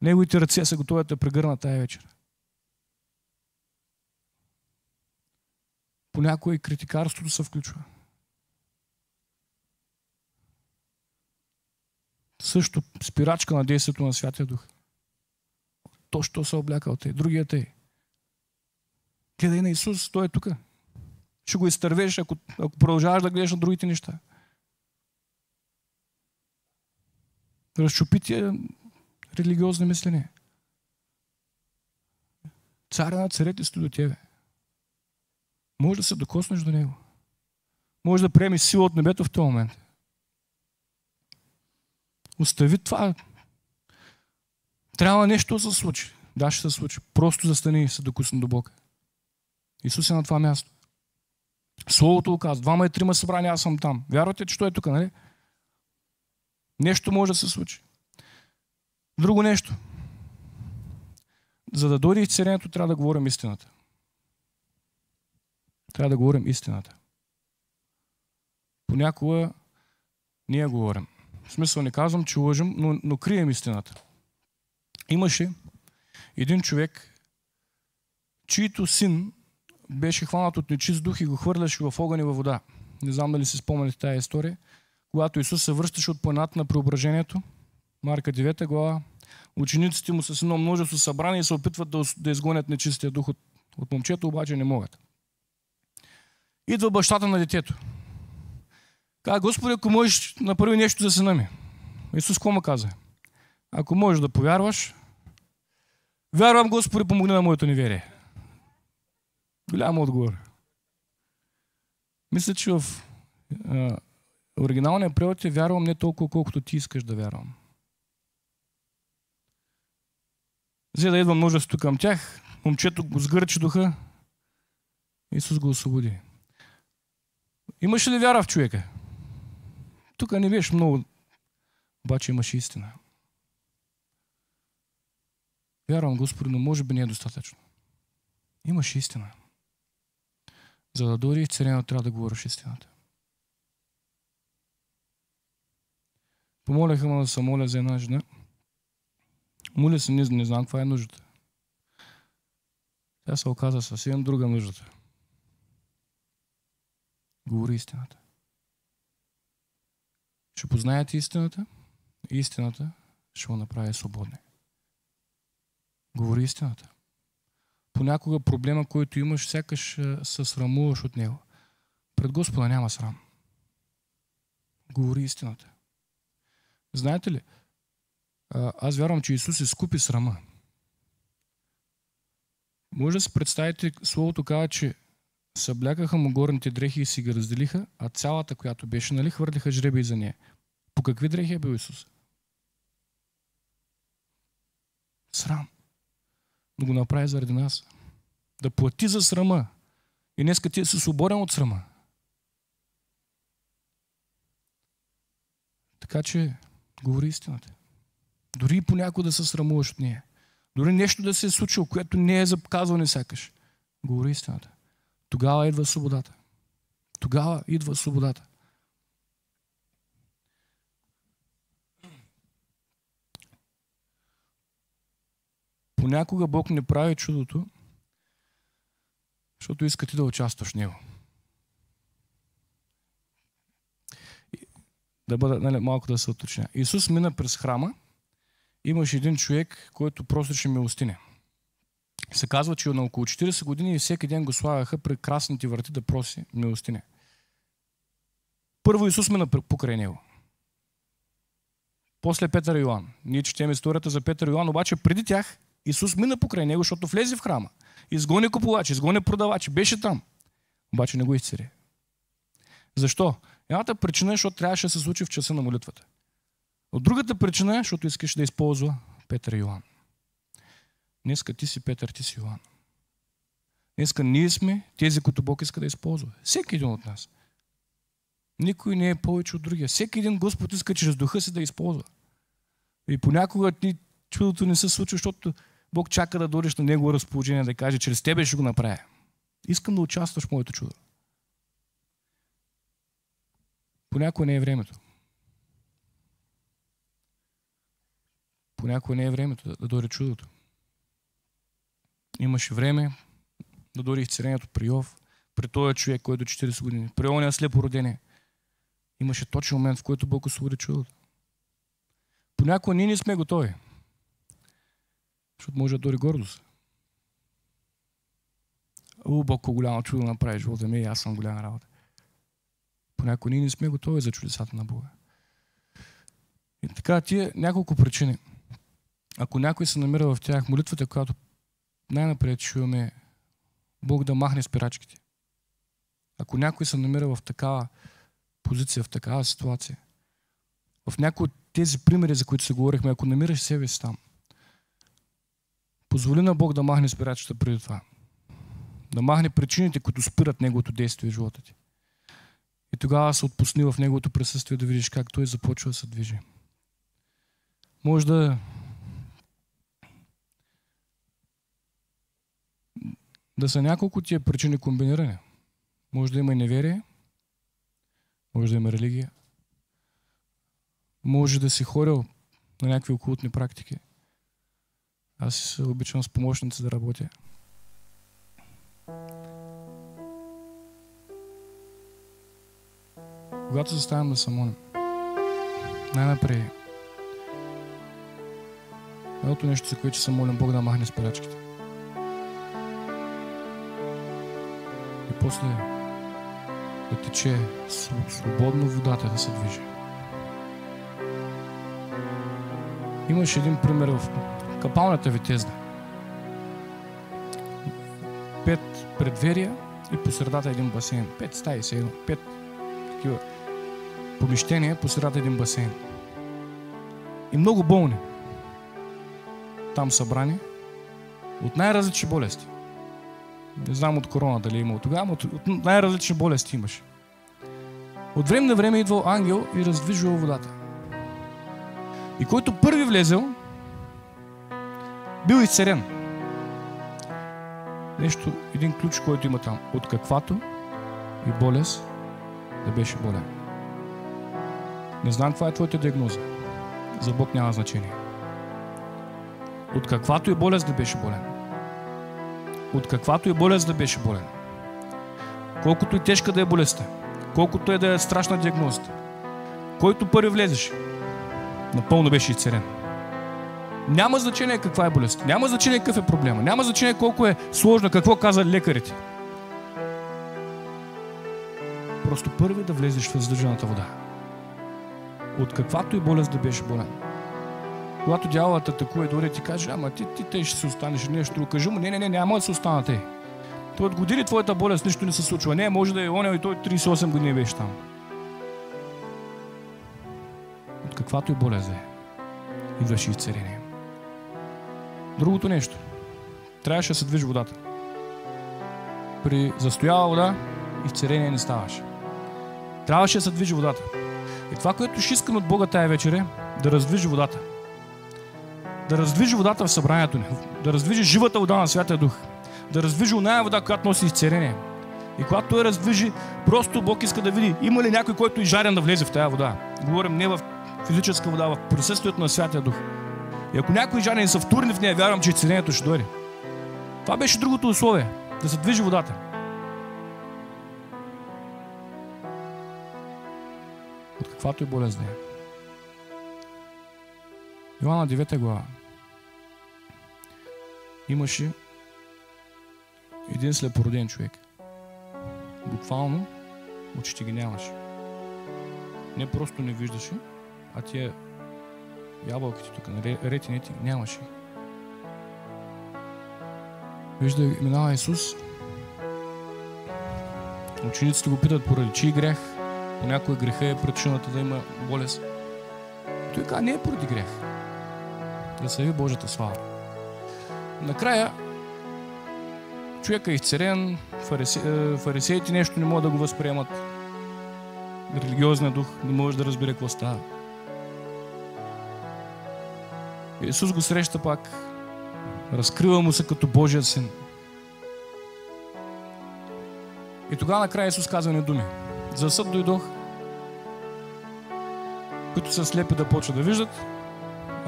Неговите ръце са готови да прегърнат тая вечер. Понякога и критикарството се включва. Също спирачка на действието на Святия Дух. То, що се облякал те, другият е. Гледай на Исус, Той е тук. Ще го изтървеш, ако, ако продължаваш да гледаш на другите неща. Разчупи тия религиозни мислене. Царя на царете стои до тебе. Може да се докоснеш до него. Може да приемеш сила от небето в този момент. Остави това. Трябва нещо да се случи. Да, ще се случи. Просто застани и се докусна до Бога. Исус е на това място. Словото го казва. Двама и трима събрани, аз съм там. Вярвате, че той е тук, нали? Нещо може да се случи. Друго нещо. За да дойде изцелението, трябва да говорим истината. Трябва да говорим истината. Понякога ние говорим. В смисъл не казвам, че лъжим, но, но крием истината. Имаше един човек, чийто син беше хванат от нечист дух и го хвърляше в огън и във вода. Не знам дали си спомняте тази история. Когато Исус се връщаше от планата на преображението, Марка 9 глава, учениците му с едно множество събрани и се опитват да, изгонят нечистия дух от, от момчето, обаче не могат. Идва бащата на детето. Каза, Господи, ако можеш направи нещо за сина ми. Исус какво му каза? Ако можеш да повярваш, вярвам, Господи, помогни на моето неверие. Голям отговор. Мисля, че в а, оригиналния превод е вярвам не толкова, колкото ти искаш да вярвам. За да идва множество към тях, момчето го сгърчи духа, Исус го освободи. Имаше ли вяра в човека? Тук не беше много, обаче имаше истина. Вярвам, Господи, но може би не е достатъчно. Имаш истина. За да дойде изцелено, трябва да говориш истината. Помоляха ме да се моля за една жена. Моля се, не, не знам каква е нуждата. Тя се оказа съвсем друга нуждата. Говори истината. Ще познаете истината и истината ще го направи свободни. Говори истината. Понякога проблема, който имаш, сякаш се срамуваш от него. Пред Господа няма срам. Говори истината. Знаете ли, аз вярвам, че Исус изкупи срама. Може да си представите, Словото казва, че съблякаха му горните дрехи и си ги разделиха, а цялата, която беше, нали, хвърлиха жреби за нея. По какви дрехи е бил Исус? Срам. Но го направи заради нас. Да плати за срама. И днеска ти си свободен от срама. Така че, говори истината. Дори понякога да се срамуваш от нея. Дори нещо да се е случило, което не е заказване сякаш. Говори истината. Тогава идва свободата. Тогава идва свободата. Понякога Бог не прави чудото, защото иска ти да участваш в него. Да бъда, нали, малко да се оточня. Исус мина през храма, имаше един човек, който просеше милостиня. Се казва, че на около 40 години и всеки ден го слагаха при красните врати да проси милостиня. Първо Исус мина покрай него. После Петър и Йоан. Ние четем историята за Петър и Йоан, обаче преди тях Исус мина покрай него, защото влезе в храма. Изгони купувачи, изгони продавачи. Беше там. Обаче не го изцери. Защо? Едната причина е, защото трябваше да се случи в часа на молитвата. От другата причина е, защото искаш да използва Петър и Йоан. Днеска ти си Петър, ти си Йоан. Днеска ние сме тези, които Бог иска да използва. Всеки един от нас. Никой не е повече от другия. Всеки един Господ иска чрез духа си да използва. И понякога ти чудото не се случва, защото Бог чака да дойдеш на Негово разположение, да каже, чрез тебе ще го направя. Искам да участваш в моето чудо. Понякога не е времето. Понякога не е времето да, да дойде чудото. Имаше време да дойде изцелението при Йов, при този човек, който е 40 години, при ония слепо родение. Имаше точен момент, в който Бог освободи чудото. Понякога ние не сме готови. Защото може да дори гордост. О, Бог, колко голямо чудо направи живота ми, аз съм голяма работа. Понякога ние не сме готови за чудесата на Бога. И така, тия няколко причини. Ако някой се намира в тях, молитвата, която най-напред чуваме Бог да махне спирачките. Ако някой се намира в такава позиция, в такава ситуация, в някои от тези примери, за които се говорихме, ако намираш себе си там, Позволи на Бог да махне спирачата преди това. Да махне причините, които спират Неговото действие в живота ти. И тогава се отпусни в Неговото присъствие да видиш как Той започва да се движи. Може да да са няколко тия причини комбинирани. Може да има и неверие, може да има религия, може да си ходил на някакви окултни практики, аз обичам с помощници да работя. Когато заставам да моля, най-напред едното нещо, за което се молим Бог да махне спирачките. И после да тече свободно водата да се движи. Имаш един пример в капалната витезна. Пет предверия и по средата един басейн. Пет стаи се едно. Пет такива помещения, по средата един басейн. И много болни. Там събрани. От най-различни болести. Не знам от корона дали е има от тогава, но от най-различни болести имаше. От време на време идвал ангел и раздвижил водата. И който първи влезел, бил изцерен. Нещо, един ключ, който има там. От каквато и болест да беше болен. Не знам каква е твоята диагноза. За Бог няма значение. От каквато и болест да беше болен. От каквато и болест да беше болен. Колкото и тежка да е болестта. Колкото е да е страшна диагнозата. Който първи влезеш, напълно беше изцерен. Няма значение каква е болест. Няма значение какъв е проблема. Няма значение колко е сложно, какво каза лекарите. Просто първи да влезеш в въздържаната вода. От каквато и болест да беше болен. Когато дяволът атакува дори ти каже, ама ти, ти, ти ще се останеш нещо друго. Кажи му, не, не, не, няма да се остана те. Той от години твоята болест нищо не се случва. Не, може да е оня и той 38 години беше там. От каквато и болест е. Идваше изцеление. Другото нещо. Трябваше да се движи водата. При застояла вода изцеление не ставаше. Трябваше да се движи водата. И това, което ще искам от Бога тая вечер е да раздвижи водата. Да раздвижи водата в събранието ни. Да раздвижи живата вода на Святия Дух. Да раздвижи оная вода, която носи изцеление. И когато той раздвижи, просто Бог иска да види има ли някой, който е жарен да влезе в тази вода. Говорим не в физическа вода, в присъствието на Святия Дух. И ако някои жарени са втурни в нея, вярвам, че изцелението ще дойде. Това беше другото условие. Да се движи водата. От каквато и болест да е. Йоанна 9 глава. Имаше един слепороден човек. Буквално очите ги нямаше. Не просто не виждаше, а тия ябълките тук, на ретините нямаше. Вижда, минава Исус. Учениците го питат поради чий грех. По някой греха е причината да има болест. Той каза, не е поради грех. Да се яви Божията слава. Накрая човека е изцерен, фарисе, е, фарисеите нещо не могат да го възприемат. Религиозният дух не може да разбере какво става. Исус го среща пак. Разкрива му се като Божия син. И тогава накрая Исус казва не думи. За съд дойдох, които са слепи да почват да виждат,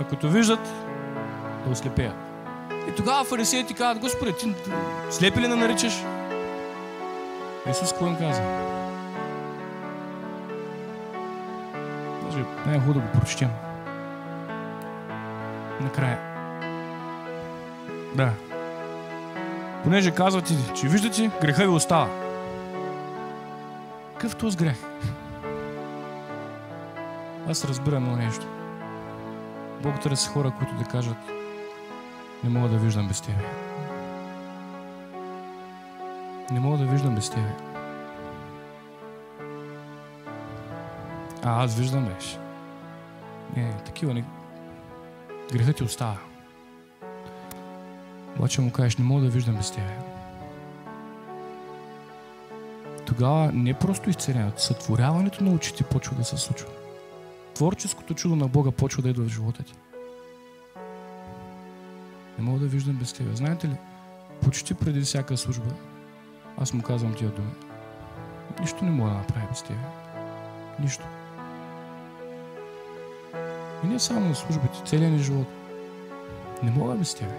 а като виждат, да ослепеят. И тогава фарисеите казват, Господи, ти слепи ли не наричаш? Исус какво им каза? Даже най-хубаво да го прочетем накрая. Да. Понеже казвате, че виждате, греха ви остава. Какъв този грех? Аз разбирам едно нещо. Бог търси хора, които да кажат не мога да виждам без Тебе. Не мога да виждам без Тебе. А, аз виждам беше. Не, такива не, грехът ти остава. Обаче му кажеш, не мога да виждам без тебе. Тогава не просто изцелението, сътворяването на очите почва да се случва. Творческото чудо на Бога почва да идва в живота ти. Не мога да виждам без тебе. Знаете ли, почти преди всяка служба, аз му казвам тия думи. Нищо не мога да направя без тебе. Нищо. И не само на службите, целият ни живот. Не мога без Тебе.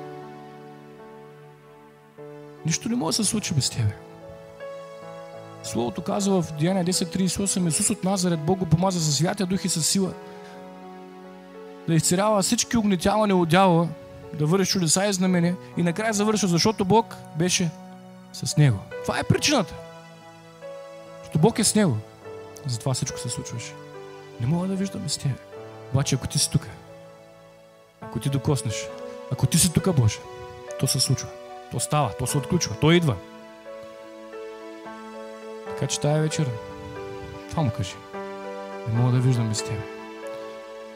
Нищо не може да се случи без Тебе. Словото казва в Деяния 10.38 Исус от Назарет Бог го помаза със святия дух и със сила. Да изцерява всички огнетяване от дявола, да върши чудеса и знамения и накрая завършва, защото Бог беше с него. Това е причината. Защото Бог е с него. Затова всичко се случваше. Не мога да виждам без Тебе. Обаче ако ти си тук, ако ти докоснеш, ако ти си тук, Боже, то се случва. То става, то се отключва, то идва. Така че тая вечер, това му кажи. Не мога да виждам без Тебе.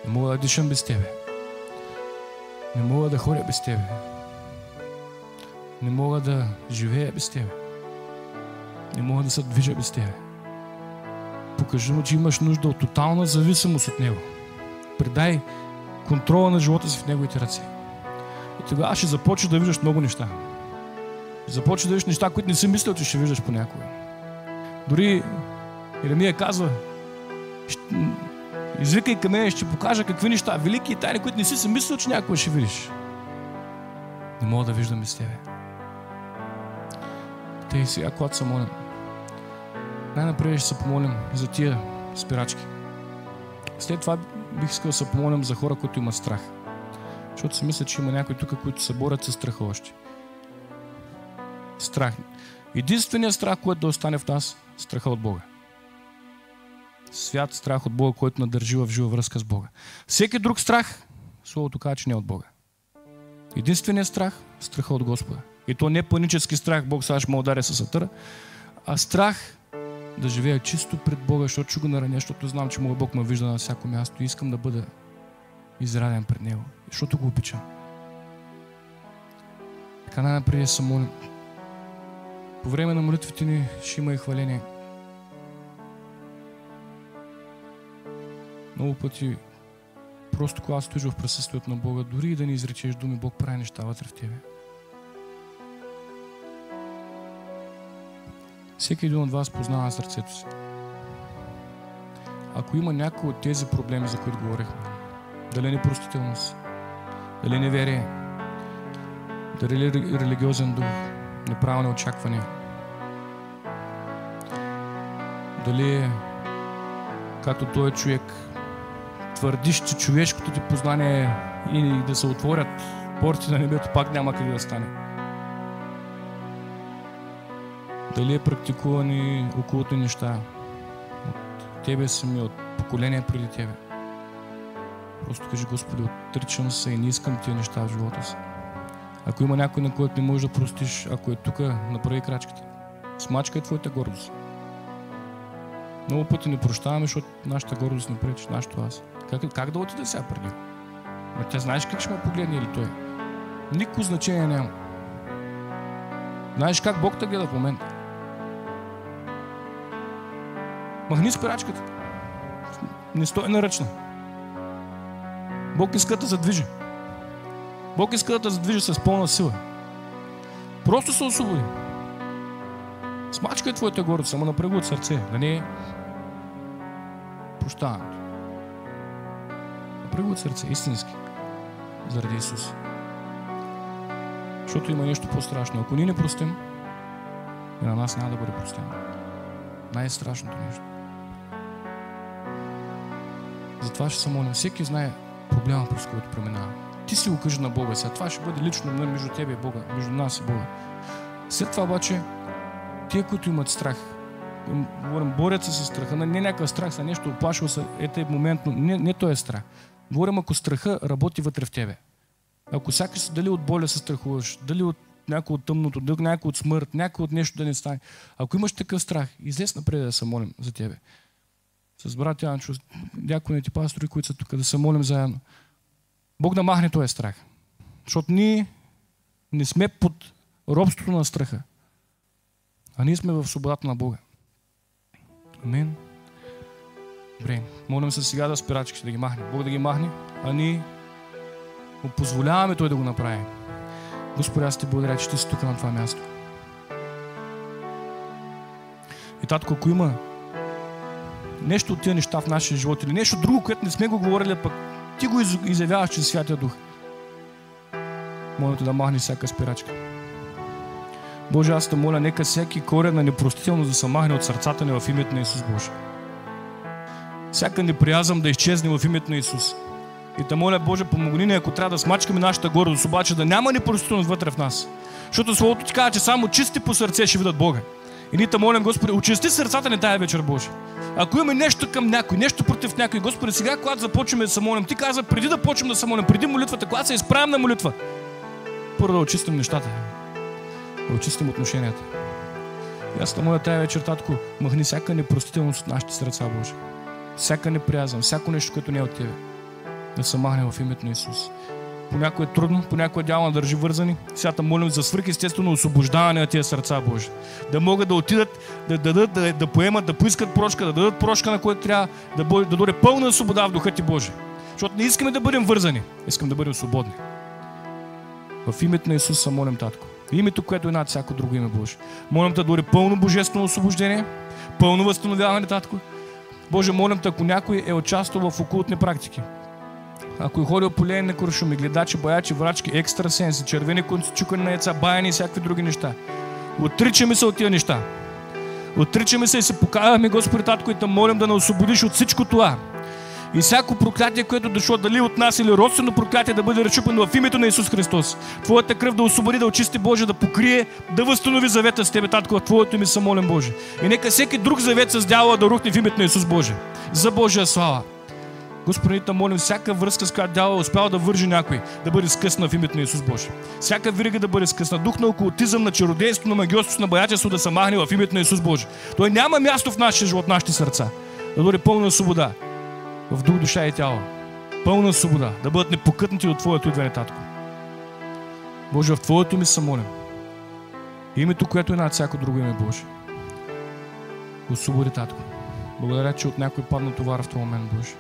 Не мога да дишам без Тебе. Не мога да ходя без Тебе. Не мога да живея без Тебе. Не мога да се движа без Тебе. Покажи му, че имаш нужда от тотална зависимост от Него предай контрола на живота си в Неговите ръце. И тогава ще започнеш да виждаш много неща. Започнеш да виждаш неща, които не си мислил, че ще виждаш понякога. Дори Иеремия казва, извикай към мен, ще покажа какви неща, велики и тайни, които не си си мислил, че някога ще видиш. Не мога да виждам с тебе. Те и сега, когато се молим, най-напред ще се помолим за тия спирачки. След това бих искал да се помолим за хора, които имат страх. Защото си мисля, че има някои тук, които се борят с страха още. Страх. Единственият страх, който да остане в нас, страха от Бога. Свят страх от Бога, който надържи в жива връзка с Бога. Всеки друг страх, Словото казва, че не е от Бога. Единственият страх, страха от Господа. И то не панически страх, Бог сега ще ме ударя с сатъра, а страх да живея чисто пред Бога, защото ще го нараня, защото знам, че моят Бог ме вижда на всяко място и искам да бъда израден пред Него, защото го обичам. Така най-напред се молим. По време на молитвите ни ще има и хваление. Много пъти, просто когато стоиш в присъствието на Бога, дори и да не изречеш думи, Бог прави неща вътре в тебе. Всеки един от вас познава сърцето си. Ако има някои от тези проблеми, за които говорихме, дали непростителност, дали неверие, дали религиозен дух, неправилни очаквания, дали е, както той е човек, твърдиш, че човешкото ти познание и да се отворят порти на небето, пак няма къде да стане. Дали е практикувани околотни неща от Тебе сами, от поколение преди Тебе. Просто кажи, Господи, отричам се и не искам тия неща в живота си. Ако има някой, на който не можеш да простиш, ако е тук, направи крачката. Смачка е твоята гордост. Много пъти не прощаваме, защото нашата гордост не пречи, нашето аз. Как, как да отида сега преди? Ма тя знаеш как ще ме погледне или той? Никакво значение няма. Знаеш как Бог те гледа в момента? Махни спирачката. Не стой наръчна. Бог иска да задвижи. Бог иска да задвижи с пълна сила. Просто се освободи. Смачкай твоята гордост, само напрегу от сърце, да не е прощаването. Напрегу от сърце, истински, заради Исус. Защото има нещо по-страшно. Ако ние не простим, и на нас няма да бъде простено. Най-страшното нещо. Затова ще се молим. Всеки знае проблема, през който преминава. Ти си го кажи на Бога сега. Това ще бъде лично между тебе и Бога, между нас и Бога. След това обаче, тия, които имат страх, говорим, борят се с страха, не някакъв страх, са нещо оплашило се, ето е моментно, не, не то е страх. Говорим, ако страха работи вътре в тебе. Ако сякаш дали от боля се страхуваш, дали от някой от тъмното, дали някой от смърт, някой от нещо да не стане. Ако имаш такъв страх, излез напред да се молим за тебе с братя Анчо, дяконите пастори, които са тук, да се молим заедно. Бог да махне този страх. Защото ние не сме под робството на страха, а ние сме в свободата на Бога. Амин. Добре, молим се сега да спирачки да ги махне. Бог да ги махне, а ние му позволяваме Той да го направи. Господи, аз ти благодаря, че ти си тук на това място. И татко, ако има нещо от тия неща в нашия живот или нещо друго, което не сме го говорили, пък ти го изявяваш чрез Святия Дух. Моля да махне всяка спирачка. Боже, аз те моля, нека всеки корен на непростителност да се махне от сърцата ни в името на Исус Боже. Всяка неприязъм да изчезне в името на Исус. И те моля, Боже, помогни ни, ако трябва да смачкаме нашата гордост, обаче да няма непростителност вътре в нас. Защото Словото ти казва, че само чисти по сърце ще видят Бога. И ние те молим, Господи, очисти сърцата ни тая вечер, Боже. Ако имаме нещо към някой, нещо против някой, Господи, сега, когато започваме да се молим, ти каза, преди да почнем да се молим, преди молитвата, когато се изправим на молитва, първо да очистим нещата, да очистим отношенията. И аз те моля тази вечер, татко, махни всяка непростителност от нашите сърца, Боже. Всяка неприязъм, всяко нещо, което не е от Тебе. Да се махне в името на Исус понякога е трудно, понякога дявола държи вързани. Сега молим за свръхестествено освобождаване на тия сърца, Боже. Да могат да отидат, да дадат, да, да поемат, да поискат прошка, да дадат прошка, на което трябва да, бъде, да дойде пълна свобода в духа ти, Боже. Защото не искаме да бъдем вързани, искам да бъдем свободни. В името на Исус се молим, Татко. Името, което е над всяко друго име Боже. Молим да дори пълно божествено освобождение, пълно възстановяване, Татко. Боже, молим те, ако някой е участвал в окултни практики, ако е ходил по леене куршуми, гледачи, боячи, врачки, екстрасенси, червени конци, чукане на яйца, баяни и всякакви други неща. Отричаме се от тия неща. Отричаме се и се покаваме, Господи Татко, и те молим да не освободиш от всичко това. И всяко проклятие, което дошло дали от нас или родствено проклятие, да бъде разчупено в името на Исус Христос. Твоята кръв да освободи, да очисти Боже, да покрие, да възстанови завета с Тебе, Татко, в Твоето ми се молим, Боже. И нека всеки друг завет с дявола да рухне в името на Исус Боже. За Божия слава. Господи, те молим всяка връзка, с която дявол е успял да вържи някой, да бъде скъсна в името на Исус Боже. Всяка вирига да бъде скъсна. Дух на окултизъм, на чародейство, на магиосство, на боячество да се махне в името на Исус Боже. Той няма място в нашия живот, в нашите сърца. Да бъде пълна свобода в дух, душа и тяло. Пълна свобода. Да бъдат непокътнати от Твоето идване, Татко. Боже, в Твоето ми се молим. Името, което е над всяко друго име, Боже. Освободи, Татко. Благодаря, че от някой падна товар в този момент, Боже.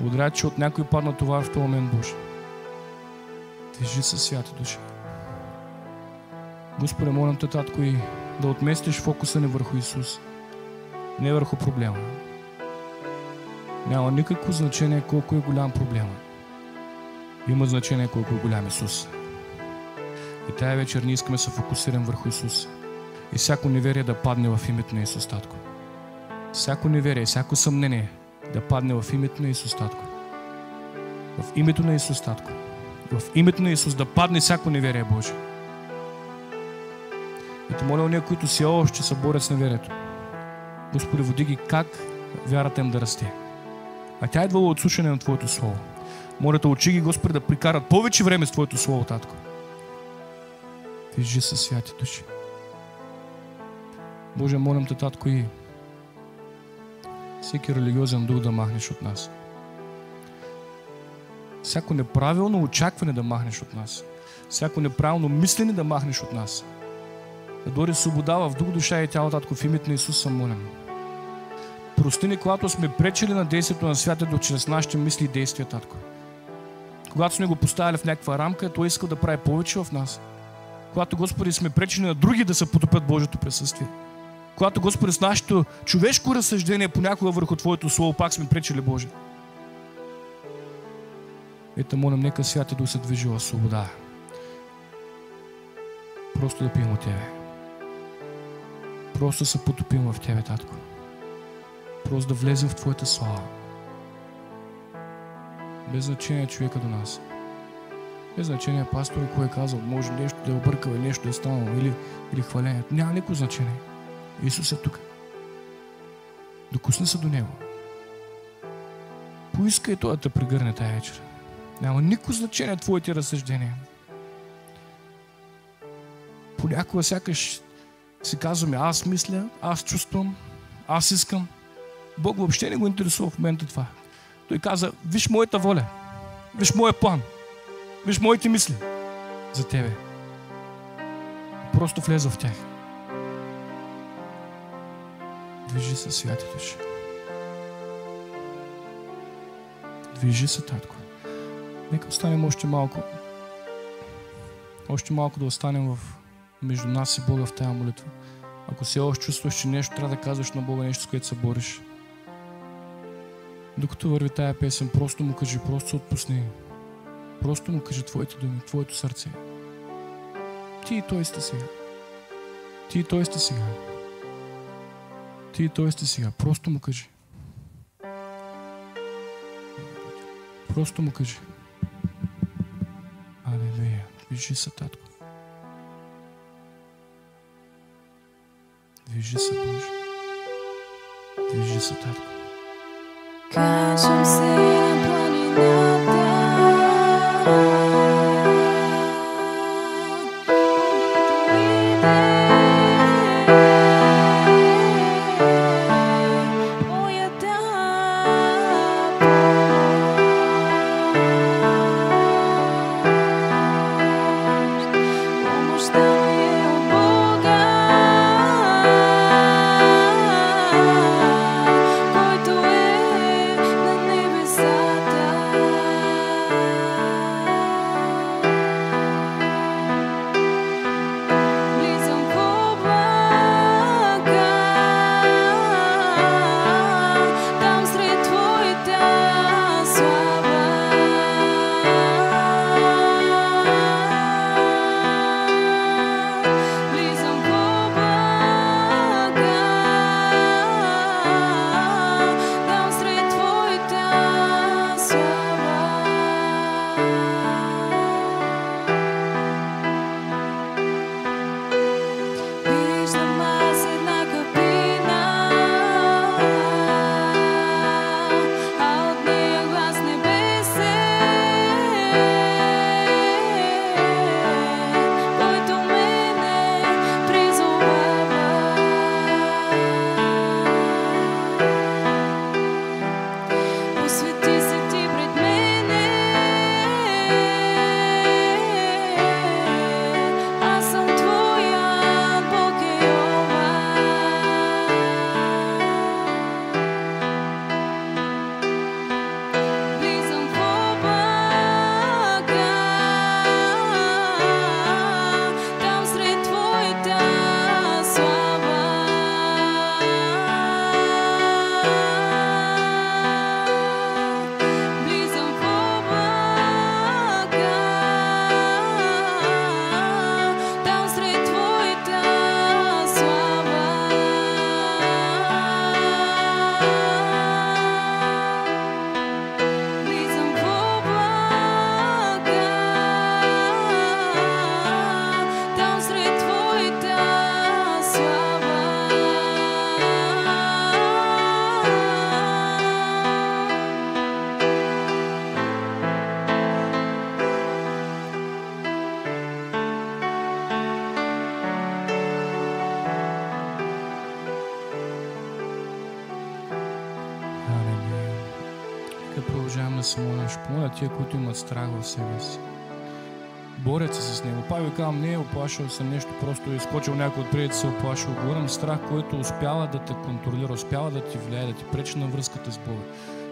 Благодаря, че от някой падна товар в този момент, Боже. Движи се святи душа. Господи, молям те, Татко, и да отместиш фокуса ни върху Исус. Не върху проблема. Няма никакво значение колко е голям проблема. Има значение колко е голям Исус. И тая вечер ние искаме да се фокусирам върху Исус. И всяко неверие да падне в името на Исус, Татко. Всяко неверие, всяко съмнение да падне в името на Исус, Татко. В името на Исус, Татко. В името на Исус да падне всяко неверие, Боже. И те моля ония, които си още са борят с неверието. Господи, води ги как вярата им да расте. А тя е идвала от слушане на Твоето Слово. Моля те, учи ги, Господи, да прикарат повече време с Твоето Слово, Татко. Вижи се, святи души. Боже, молям те, Татко, и всеки религиозен дух да махнеш от нас. Всяко неправилно очакване да махнеш от нас. Всяко неправилно мислене да махнеш от нас. Да дори свобода в дух, душа и тяло, Татко, в името на Исус съм молен. Прости ни, когато сме пречили на действието на святото чрез нашите мисли и действия, Татко. Когато сме го поставили в някаква рамка, Той иска да прави повече в нас. Когато, Господи, сме пречили на други да се потопят Божието присъствие. Когато, Господи, с нашето човешко разсъждение понякога върху Твоето Слово пак сме пречили, Боже. Ето, молим, нека свята да се движи в свобода. Просто да пием от Тебе. Просто се потопим в Тебе, Татко. Просто да влезем в Твоята слава. Без значение човека до нас. Без значение пастор, кой е казал, може нещо да е объркал, нещо да е станало, или, или хвалението. Няма никакво значение. Исус е тук. Докусни се до Него. Поискай Той да те прегърне тая вечер. Няма никакво значение твоите разсъждения. Понякога сякаш си казваме, аз мисля, аз чувствам, аз искам. Бог въобще не го интересува в момента това. Той каза, виж моята воля, виж моя план, виж моите мисли за тебе. Просто влеза в тях. Движи се, святи души. Движи се, татко. Нека останем още малко. Още малко да останем в, между нас и Бога в тази молитва. Ако се още чувстваш, че нещо трябва да казваш на Бога, нещо с което се бориш. Докато върви тая песен, просто му кажи, просто се отпусни. Просто му кажи твоите думи, твоето сърце. Ти и той сте сега. Ти и той сте сега. Ти и той сте сега. Просто му кажи. Просто му кажи. Алелуя. Движи се, татко. Движи се, Боже. Движи се, татко. Качвам се Ще помоля тия, които имат страх в себе си. Борят се с него. Пак ви казвам, не е оплашил съм нещо, просто е изкочил някой от преди се е оплашил. Говорим страх, който успява да те контролира, успява да ти влияе, да ти пречи на връзката с Бога.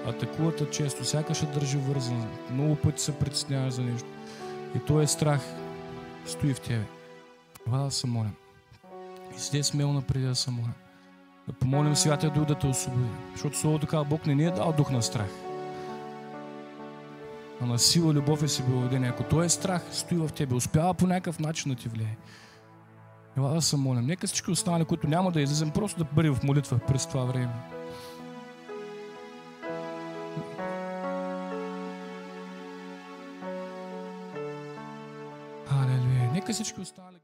Атакувате често, сякаш ще държи вързан. Много пъти се притесняваш за нещо. И той е страх. Стои в тебе. Това да се моля. И седи смело напреди да се моля. Да помолим Святия Дух да те освободи. Защото Словото казва, Бог не ни е дал дух на страх. А на сила, любов и себеоведение. Ако той е страх, стои в тебе, успява по някакъв начин да ти влияе. Ела да се молим. Нека всички останали, които няма да излизам, просто да бъде в молитва през това време. Халелуя. Нека всички останали.